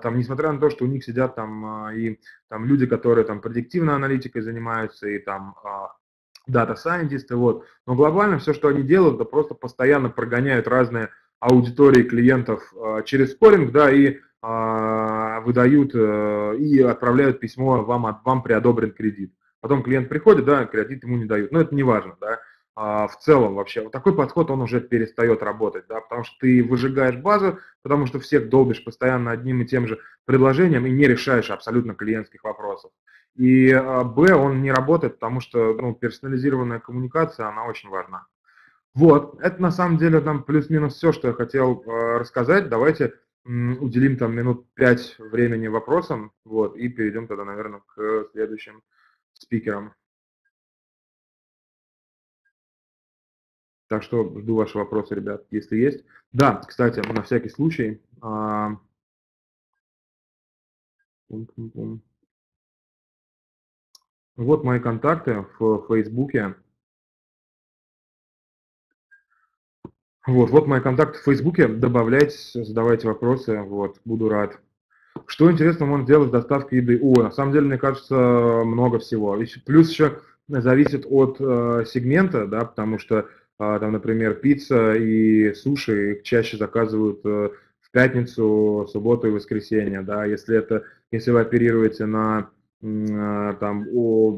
там, несмотря на то, что у них сидят там и там люди, которые там предиктивной аналитикой занимаются, и там дата-сайентисты, вот, но глобально все, что они делают, это просто постоянно прогоняют разные аудитории клиентов через скоринг, да, и выдают э, и отправляют письмо, вам, вам приодобрен кредит. Потом клиент приходит, да, кредит ему не дают. Но это не важно, да. а, в целом вообще. Вот такой подход, он уже перестает работать, да, потому что ты выжигаешь базу, потому что всех долбишь постоянно одним и тем же предложением и не решаешь абсолютно клиентских вопросов. И а, Б, он не работает, потому что ну, персонализированная коммуникация, она очень важна. Вот, это на самом деле там плюс-минус все, что я хотел э, рассказать. Давайте м, уделим там минут пять времени вопросам, вот, и перейдем тогда, наверное, к следующим спикерам. Так что жду ваши вопросы, ребят, если есть. Да, кстати, на всякий случай. А... Вот мои контакты в Фейсбуке. Вот, вот мои контакты в Фейсбуке. Добавляйтесь, задавайте вопросы. Вот, буду рад. Что интересно можно сделать с доставкой еды? О, на самом деле, мне кажется, много всего. Плюс еще зависит от э, сегмента, да, потому что а, там, например, пицца и суши чаще заказывают э, в пятницу, субботу и воскресенье, да, если это, если вы оперируете на, э, там, о,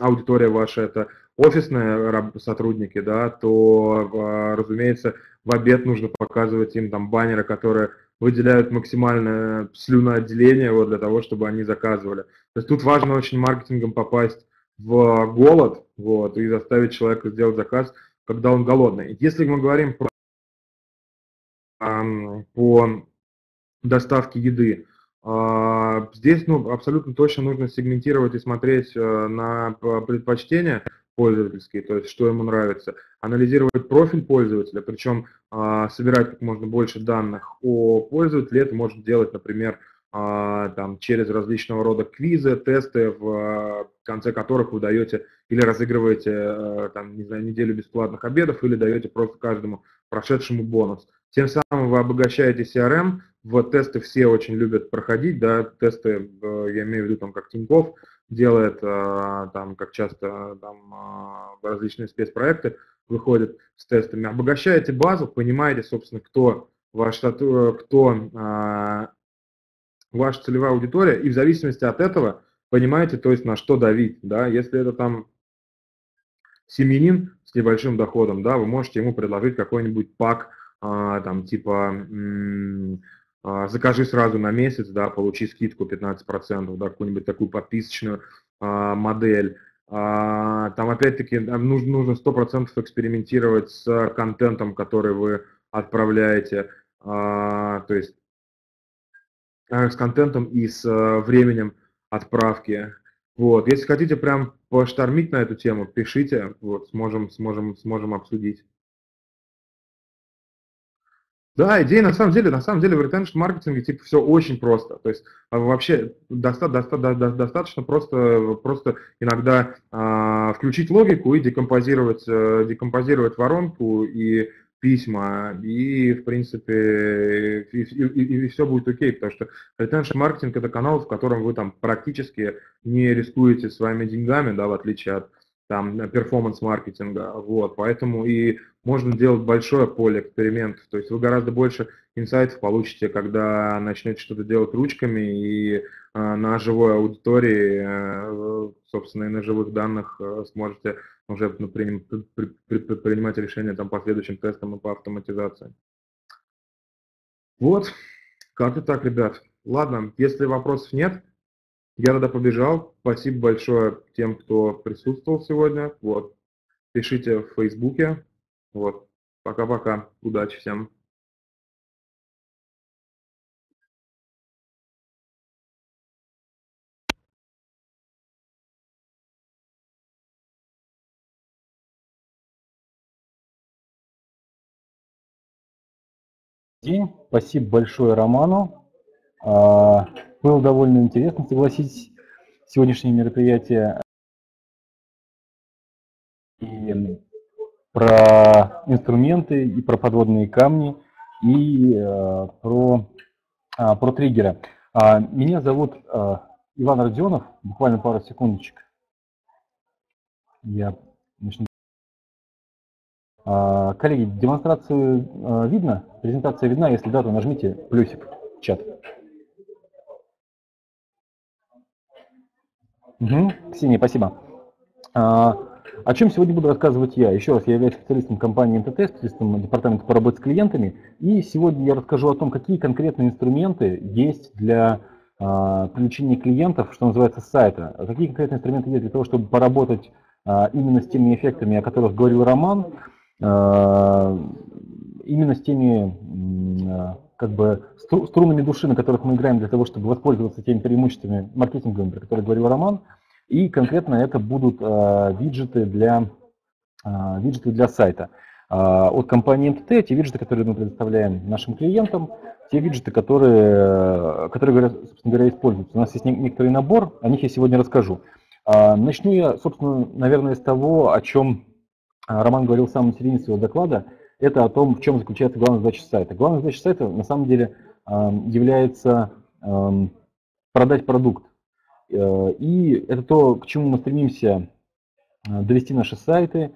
аудитория ваша это офисные сотрудники, да, то, а, разумеется, в обед нужно показывать им там баннеры, которые выделяют максимальное слюноотделение вот, для того, чтобы они заказывали. То есть тут важно очень маркетингом попасть в голод вот, и заставить человека сделать заказ когда он голодный. Если мы говорим про, по доставке еды, а, здесь ну, абсолютно точно нужно сегментировать и смотреть э, на предпочтения пользовательские, то есть что ему нравится, анализировать профиль пользователя, причем а, собирать как можно больше данных о пользователе. Это можно делать, например, а, там, через различного рода квизы, тесты, в а, конце которых вы даете или разыгрываете э, там, не знаю, неделю бесплатных обедов, или даете просто каждому прошедшему бонус. Тем самым вы обогащаете CRM, в тесты все очень любят проходить, да, тесты, я имею в виду там как Тинькофф делает, а, там как часто там различные спецпроекты выходят с тестами. Обогащаете базу, понимаете, собственно, кто ваш, кто ваша целевая аудитория, и в зависимости от этого понимаете, то есть на что давить, да, если это там семьянин с небольшим доходом, да, вы можете ему предложить какой-нибудь пак, а, там, типа, а, закажи сразу на месяц, да, получи скидку 15%, да, какую-нибудь такую подписочную а, модель, а, там опять-таки нужно, нужно 100% экспериментировать с контентом, который вы отправляете, а, то есть с контентом и с э, временем отправки. Вот. Если хотите прям поштормить на эту тему, пишите, вот, сможем, сможем, сможем обсудить. Да, идея на самом деле, на самом деле в retention маркетинге типа все очень просто. То есть а, вообще доста, доста, до, достаточно просто, просто иногда а, включить логику и декомпозировать, э, декомпозировать воронку и письма, и, в принципе, и, и, и, и все будет окей, потому что retention маркетинг – это канал, в котором вы там практически не рискуете своими деньгами, да, в отличие от там перформанс-маркетинга, вот, поэтому и можно делать большое поле экспериментов, то есть вы гораздо больше инсайтов получите, когда начнете что-то делать ручками и э, на живой аудитории, э, собственно, и на живых данных э, сможете уже при, принимать решения там, по следующим тестам и по автоматизации. Вот, как-то так, ребят. Ладно, если вопросов нет, я тогда побежал. Спасибо большое тем, кто присутствовал сегодня. Вот. Пишите в Фейсбуке. Вот. Пока-пока. Удачи всем. день. Спасибо большое Роману. А, было довольно интересно, согласитесь, сегодняшнее мероприятие. Про инструменты, и про подводные камни, и а, про, а, про триггеры. Меня зовут Иван Родионов, буквально пару секундочек. Я начну. Коллеги, демонстрацию видно? Презентация видна, если да, то нажмите плюсик в чат. Угу. Ксения, спасибо. А, О чем сегодня буду рассказывать я? Еще раз, я являюсь специалистом компании МТТ, специалистом департамента по работе с клиентами. И сегодня я расскажу о том, какие конкретные инструменты есть для э, привлечения клиентов, что называется, с сайта. Какие конкретные инструменты есть для того, чтобы поработать э, именно с теми эффектами, о которых говорил Роман, э, именно с теми как бы струнами души, на которых мы играем для того, чтобы воспользоваться теми преимуществами маркетинговыми, про которые говорил Роман. И конкретно это будут э, виджеты, для, э, виджеты для сайта. Э, от компании MTT, те виджеты, которые мы предоставляем нашим клиентам, те виджеты, которые, которые собственно говоря, используются. У нас есть некоторый набор, о них я сегодня расскажу. Начну я, собственно, наверное, с того, о чем Роман говорил в самом середине своего доклада – это о том, в чем заключается главная задача сайта. Главная задача сайта на самом деле является продать продукт. Э, и это то, к чему мы стремимся э, довести наши сайты.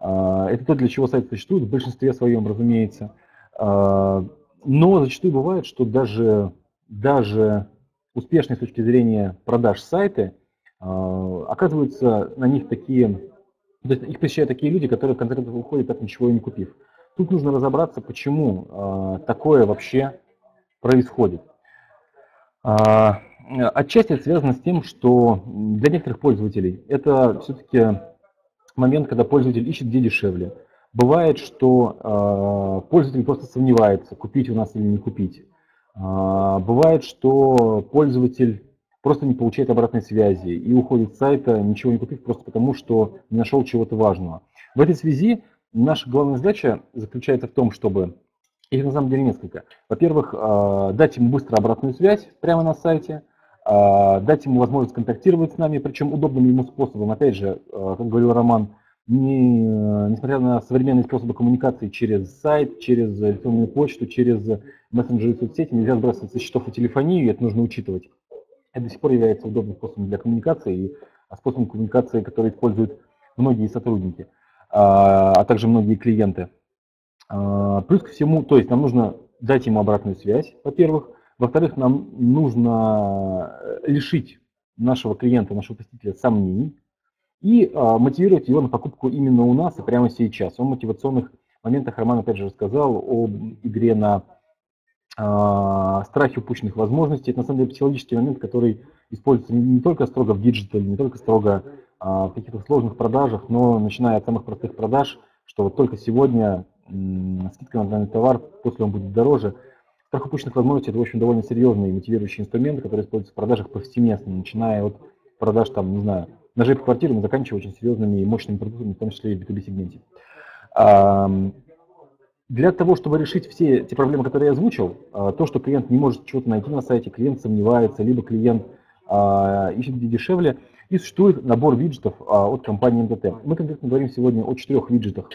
Э, это то, для чего сайт существует, в большинстве своем, разумеется. Но зачастую бывает, что даже, даже успешные с точки зрения продаж сайты оказываются на них такие, то есть их посещают такие люди, которые в конце концов уходят, так ничего и не купив. Тут нужно разобраться, почему такое вообще происходит. Э, отчасти связано с тем, что для некоторых пользователей это все-таки момент, когда пользователь ищет где дешевле. Бывает, что э, пользователь просто сомневается, купить у нас или не купить. Э, бывает, что пользователь просто не получает обратной связи и уходит с сайта, ничего не купив, просто потому что не нашел чего-то важного. В этой связи Наша главная задача заключается в том, чтобы, их на самом деле несколько. Во-первых, а, дать ему быстро обратную связь прямо на сайте, дать ему возможность контактировать с нами, причем удобным ему способом. Опять же, а, как говорил Роман, не, несмотря на современные способы коммуникации через сайт, через электронную почту, через мессенджеры и соцсети, нельзя сбрасывать со счетов и телефонию, и это нужно учитывать. Это до сих пор является удобным способом для коммуникации и способом коммуникации, который используют многие сотрудники. А, а также многие клиенты. А, плюс ко всему, то есть нам нужно дать ему обратную связь, во-первых. Во-вторых, нам нужно э, лишить нашего клиента, нашего посетителя сомнений и а, мотивировать его на покупку именно у нас и прямо сейчас. О мотивационных моментах Роман опять же рассказал, об игре на страхе упущенных возможностей. Это на самом деле психологический момент, который используется не только строго в диджитале, не только строго а, в каких-то сложных продажах, но начиная от самых простых продаж, что вот только сегодня скидка на данный товар, после он будет дороже. Страх упущенных возможностей – это, в общем, довольно серьезный мотивирующий инструмент, который используется в продажах повсеместно, начиная от продаж, там, не знаю, ножей по квартирам заканчивая очень серьезными и мощными продуктами, в том числе и в B2B сегменте. Для того, чтобы решить все те проблемы, которые я озвучил, а, то, что клиент не может чего-то найти на сайте, клиент сомневается, либо клиент а, ищет где дешевле, и существует набор виджетов а, от компании МТТ. Мы конкретно говорим сегодня о четырех виджетах,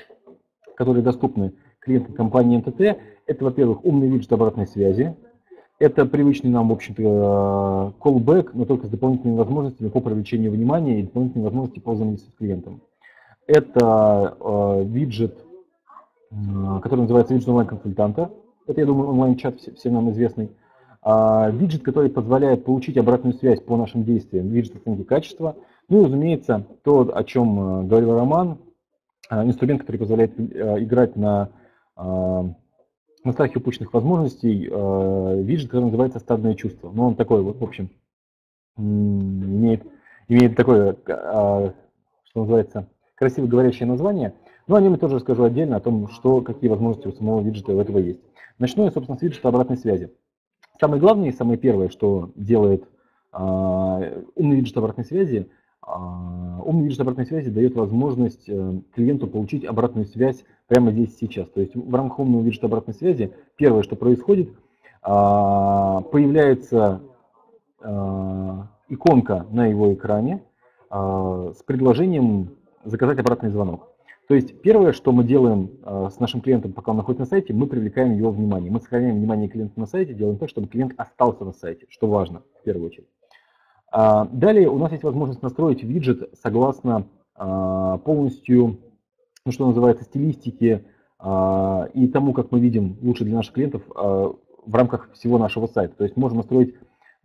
которые доступны клиентам компании МТТ. Это, во-первых, умный виджет обратной связи. Это привычный нам, в общем-то, callback, но только с дополнительными возможностями по привлечению внимания и дополнительными возможностями по взаимодействию с клиентом. Это э, виджет, э, который называется виджет онлайн-консультанта. Это, я думаю, онлайн-чат всем нам известный. А, виджет, который позволяет получить обратную связь по нашим действиям, виджет оценки качества. Ну и, разумеется, то, о чем э, говорил Роман, э, инструмент, который позволяет э, играть на, на страхе упущенных возможностей, виджет, который называется «Стадное чувство». Ну, он такой вот, в общем, имеет, имеет такое, что называется, красиво говорящее название. Но о нем я тоже расскажу отдельно, о том, что, какие возможности у самого виджета у этого есть. Начну я, собственно, с виджета обратной связи. Самое главное и самое первое, что делает а, умный виджет обратной связи, а, умный виджет обратной связи дает возможность э, клиенту получить обратную связь прямо здесь сейчас. То есть в рамках умного виджета обратной связи первое, что происходит, а, появляется иконка на его экране с предложением заказать обратный звонок. То есть первое, что мы делаем с нашим клиентом, пока он находится на сайте, мы привлекаем его внимание. Мы сохраняем внимание клиента на сайте, делаем так, чтобы клиент остался на сайте, что важно в первую очередь. А, далее у нас есть возможность настроить виджет согласно а, полностью, ну, что называется, стилистике а, и тому, как мы видим лучше для наших клиентов в рамках всего нашего сайта. То есть можем настроить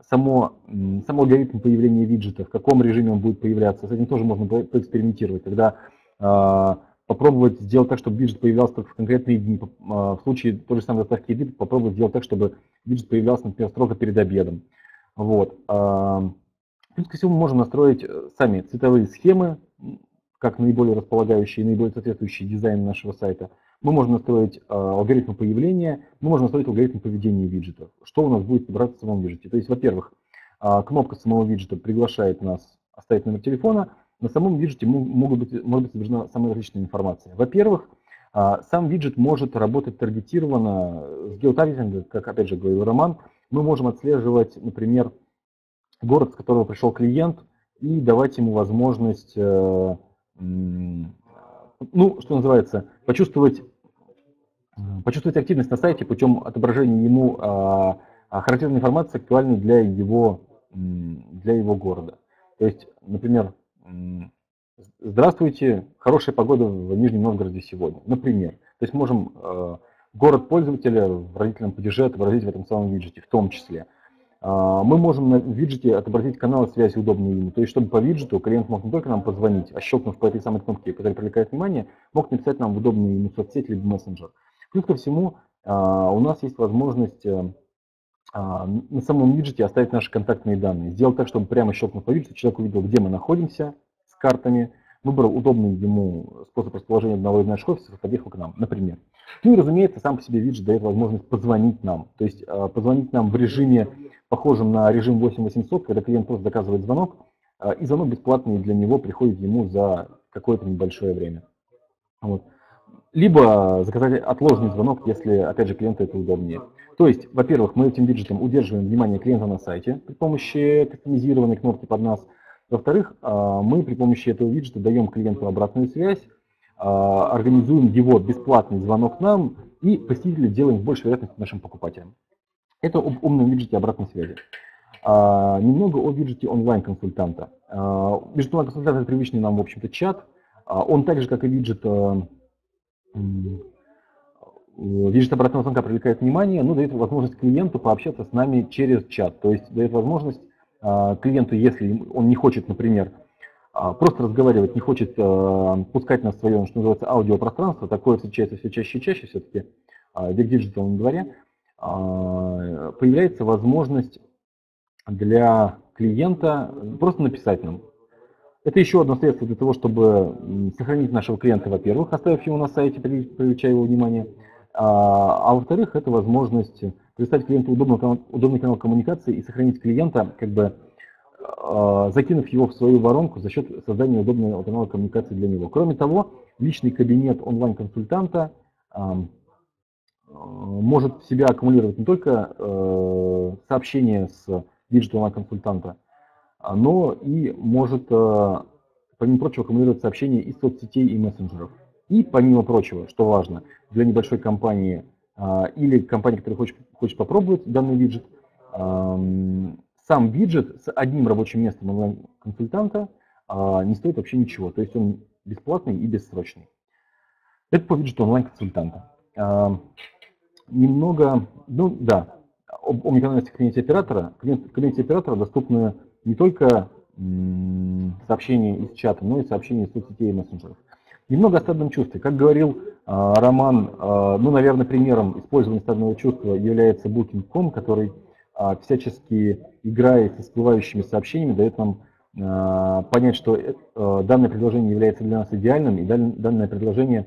само, само алгоритм появления виджета, в каком режиме он будет появляться, с этим тоже можно поэкспериментировать. Когда э, попробовать сделать так, чтобы виджет появлялся только в конкретные дни. А, в случае той же самой доставки еды попробовать сделать так, чтобы виджет появлялся, например, строго перед обедом. Вот. Плюс ко всему мы можем настроить э, сами цветовые схемы, как наиболее располагающие и наиболее соответствующие дизайну нашего сайта. Мы можем настроить алгоритм появления, мы можем настроить алгоритм поведения виджета. Что у нас будет собираться в самом виджете. То есть, во-первых, кнопка самого виджета приглашает нас оставить номер телефона, на самом виджете могут быть, может быть содержана самая различная информация. Во-первых, а, сам виджет может работать таргетированно с геотаргетингом, как опять же говорил Роман. Мы можем отслеживать, например, город, с которого пришел клиент, и давать ему возможность, э, ну, что называется, почувствовать, почувствовать активность на сайте путем отображения ему а, а, характерной информации, актуальной для его, для его города. То есть, например, Здравствуйте, хорошая погода в Нижнем Новгороде сегодня, например. То есть можем э, город пользователя в родительном падеже отобразить в этом самом виджете, в том числе. Э, мы можем на виджете отобразить каналы связи удобные ему. То есть, чтобы по виджету клиент мог не только нам позвонить, а щелкнув по этой самой кнопке, которая привлекает внимание, мог написать нам в удобный ему соцсеть либо мессенджер. Плюс ко всему, э, у нас есть возможность э, на самом виджете оставить наши контактные данные. Сделать так, чтобы прямо щелкнув по виджету, человек увидел, где мы находимся, картами, выбрал удобный ему способ расположения одного из наших офисов и подъехал к нам, например. Ну и, разумеется, сам по себе виджет дает возможность позвонить нам. То есть а, позвонить нам в режиме, похожем на режим 8800, когда клиент просто заказывает звонок, а, и звонок бесплатный для него приходит ему за какое-то небольшое время. Вот. Либо заказать отложенный звонок, если, опять же, клиенту это удобнее. То есть, во-первых, мы этим виджетом удерживаем внимание клиента на сайте при помощи кастомизированной кнопки под нас – во-вторых, а, мы при помощи этого виджета даем клиенту обратную связь, а, организуем его бесплатный звонок нам и посетителя делаем больше вероятности нашим покупателям. Это об умном виджете обратной связи. А, немного о виджете онлайн-консультанта. Виджет онлайн-консультанта – это привычный нам, в общем-то, чат. Он так же, как и виджет, виджет обратного звонка привлекает внимание, но дает возможность клиенту пообщаться с нами через чат. То есть дает возможность клиенту, если он не хочет, например, а, просто разговаривать, не хочет а, пускать нас в свое, что называется, аудиопространство, такое встречается все чаще и чаще все-таки в диджиталном дворе, появляется возможность для клиента просто написать нам. Это еще одно средство для того, чтобы сохранить нашего клиента, во-первых, оставив его на сайте, привлечая его внимание, а, а во-вторых, это возможность предоставить клиенту удобный канал, удобный канал коммуникации и сохранить клиента, как бы э, закинув его в свою воронку за счет создания удобного канала коммуникации для него. Кроме того, личный кабинет онлайн-консультанта э, может в себя аккумулировать не только э, сообщения с виджета онлайн-консультанта, но и может, э, помимо прочего, аккумулировать сообщения из соцсетей и мессенджеров. И помимо прочего, что важно, для небольшой компании – а, или компания, которая хочет, хочет попробовать данный виджет, сам виджет с одним рабочим местом онлайн-консультанта а, не стоит вообще ничего, то есть он бесплатный и бессрочный. Это по виджету онлайн-консультанта. Немного, ну да, об омниканальности кабинете оператора. В кабинете оператора доступны не только сообщения из чата, но и сообщения из соцсетей и мессенджеров. Немного о стадном чувстве. Как говорил э, Роман, э, ну, наверное, примером использования стадного чувства является Booking.com, который э, всячески играет со всплывающими сообщениями, дает нам э, понять, что э, данное предложение является для нас идеальным, и данное предложение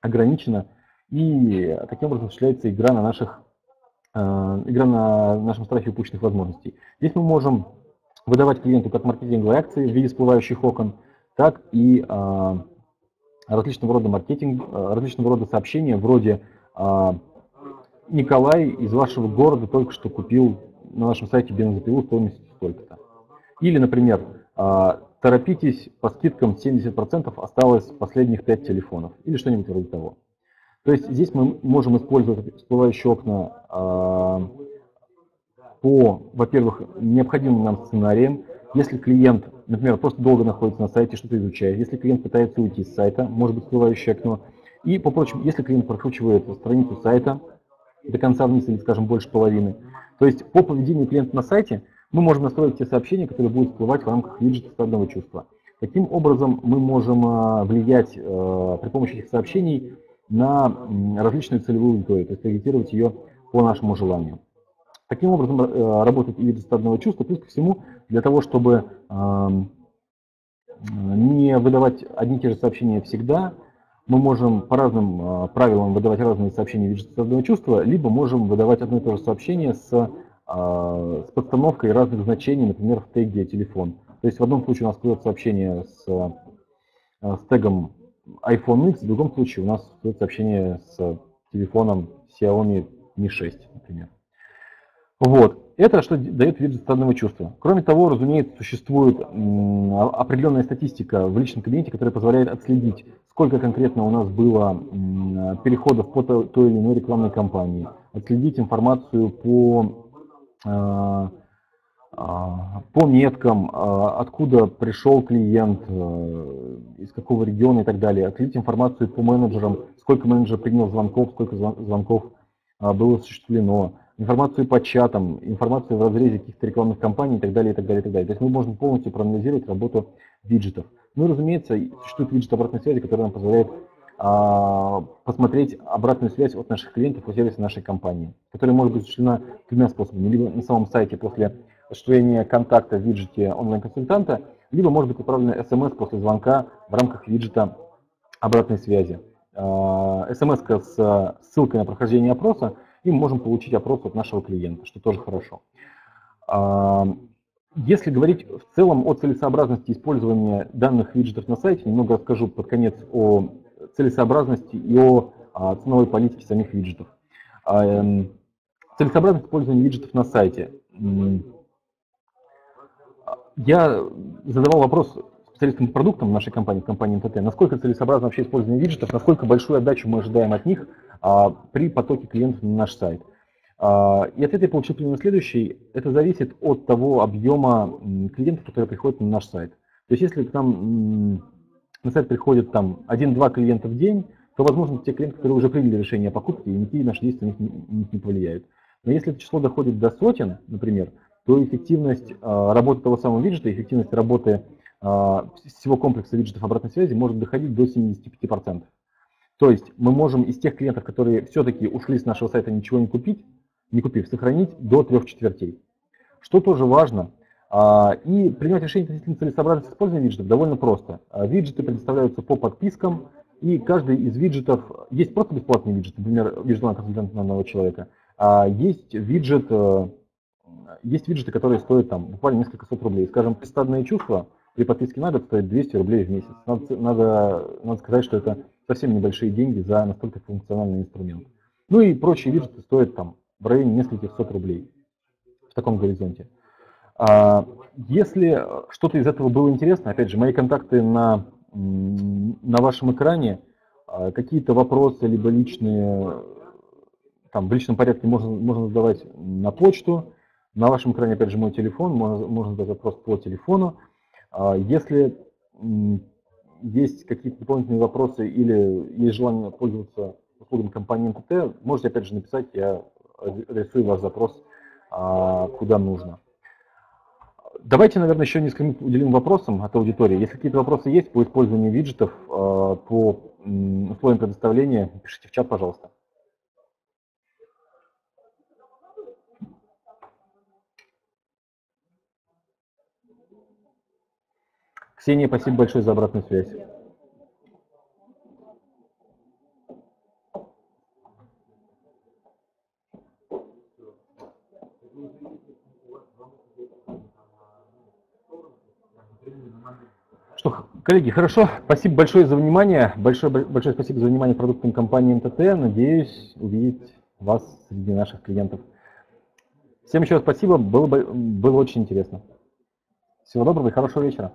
ограничено, и таким образом осуществляется игра на наших э, игра на нашем страхе упущенных возможностей. Здесь мы можем выдавать клиенту как маркетинговые акции в виде всплывающих окон, так и э, различного рода маркетинг, э, различного рода сообщения вроде а, «Николай из вашего города только что купил на нашем сайте бензопилу стоимостью столько-то». Или, например, а, «Торопитесь, по скидкам 70% осталось последних 5 телефонов». Или что-нибудь вроде того. То есть здесь мы можем использовать всплывающие окна а, по, во-первых, необходимым нам сценариям, если клиент, например, просто долго находится на сайте, что-то изучает, если клиент пытается уйти с сайта, может быть всплывающее окно, и, по прочим, если клиент прокручивает страницу сайта до конца вниз или, скажем, больше половины, то есть по поведению клиента на сайте мы можем настроить те сообщения, которые будут всплывать в рамках виджета стадного чувства. Таким образом, мы можем а, влиять э, при помощи этих сообщений на различную целевую аудиторию, то есть таргетировать ее по нашему желанию. Таким образом э, работает и стадного чувства, плюс ко всему, для того, чтобы не выдавать одни и те же сообщения всегда, мы можем по разным а, правилам выдавать разные сообщения в виде стадного чувства, либо можем выдавать одно и то же сообщение с, а, с подстановкой разных значений, например, в теге телефон. То есть в одном случае у нас всплывет сообщение с, с тегом iPhone X, в другом случае у нас всплывет сообщение с телефоном Xiaomi Mi 6, например. Вот. Это что дает вид стадного чувства. Кроме того, разумеется, существует определенная статистика в личном кабинете, которая позволяет отследить, сколько конкретно у нас было переходов по той или иной рекламной кампании, отследить информацию по, а, а, по меткам, а, откуда пришел клиент, из какого региона и так далее, отследить информацию по менеджерам, сколько менеджер принял звонков, сколько звонков было осуществлено, информацию по чатам, информацию в разрезе каких-то рекламных кампаний и так далее, и так далее, и так далее. То есть мы можем полностью проанализировать работу виджетов. Ну и, разумеется, существует виджет обратной связи, который нам позволяет а, посмотреть обратную связь от наших клиентов о сервисе нашей компании, которая может быть осуществлена двумя способами. Либо на самом сайте после осуществления контакта в виджете онлайн-консультанта, либо может быть отправлена смс после звонка в рамках виджета обратной связи. СМС с ссылкой на прохождение опроса и мы можем получить опрос от нашего клиента, что тоже хорошо. А, если говорить в целом о целесообразности использования данных виджетов на сайте, немного расскажу под конец о целесообразности и о а, ценовой политике самих виджетов. А, эм, целесообразность использования виджетов на сайте. Я задавал вопрос специалистам по продуктам нашей компании, компании МТТ, насколько целесообразно вообще использование виджетов, насколько большую отдачу мы ожидаем от них при потоке клиентов на наш сайт. А, и ответ я получил примерно следующий. Это зависит от того объема клиентов, которые приходят на наш сайт. То есть если к нам на сайт приходит там 1-2 клиента в день, то, возможно, те клиенты, которые уже приняли решение о покупке, и никакие наши действия на них не, не повлияют. Но если это число доходит до сотен, например, то эффективность а, работы того самого виджета, эффективность работы всего комплекса виджетов обратной связи может доходить до 75%. То есть мы можем из тех клиентов, которые все-таки ушли с нашего сайта ничего не купить, не купив, сохранить до трех четвертей. Что тоже важно, а, и принимать решение относительно целесообразности использования виджетов довольно просто. А, виджеты предоставляются по подпискам, и каждый из виджетов, есть просто бесплатный виджет, например, визуальный консультант на одного человека, а есть виджет, э, есть виджеты, которые стоят там буквально несколько сот рублей. Скажем, «Стадные чувства» при подписке надо стоит 200 рублей в месяц. Надо, надо, надо сказать, что это совсем небольшие деньги за настолько функциональный инструмент. Ну и прочие виджеты стоят там в районе нескольких сот рублей в таком горизонте. А, если что-то из этого было интересно, опять же, мои контакты на, на вашем экране, а, какие-то вопросы, либо личные, там, в личном порядке можно, можно задавать на почту, на вашем экране, опять же, мой телефон, можно, можно задать вопрос по телефону. А, если есть какие-то дополнительные вопросы или есть желание пользоваться услугами компании МТТ, можете опять же написать, я адресую ваш запрос а, куда нужно. Давайте, наверное, еще несколько минут уделим вопросам от аудитории. Если какие-то вопросы есть по использованию виджетов, а, по условиям предоставления, пишите в чат, пожалуйста. Ксения, спасибо большое за обратную связь. Что, коллеги, хорошо. Спасибо большое за внимание. Большое, большое спасибо за внимание продуктам компании МТТ. Надеюсь увидеть вас среди наших клиентов. Всем еще раз спасибо. Было, было очень интересно. Всего доброго и хорошего вечера.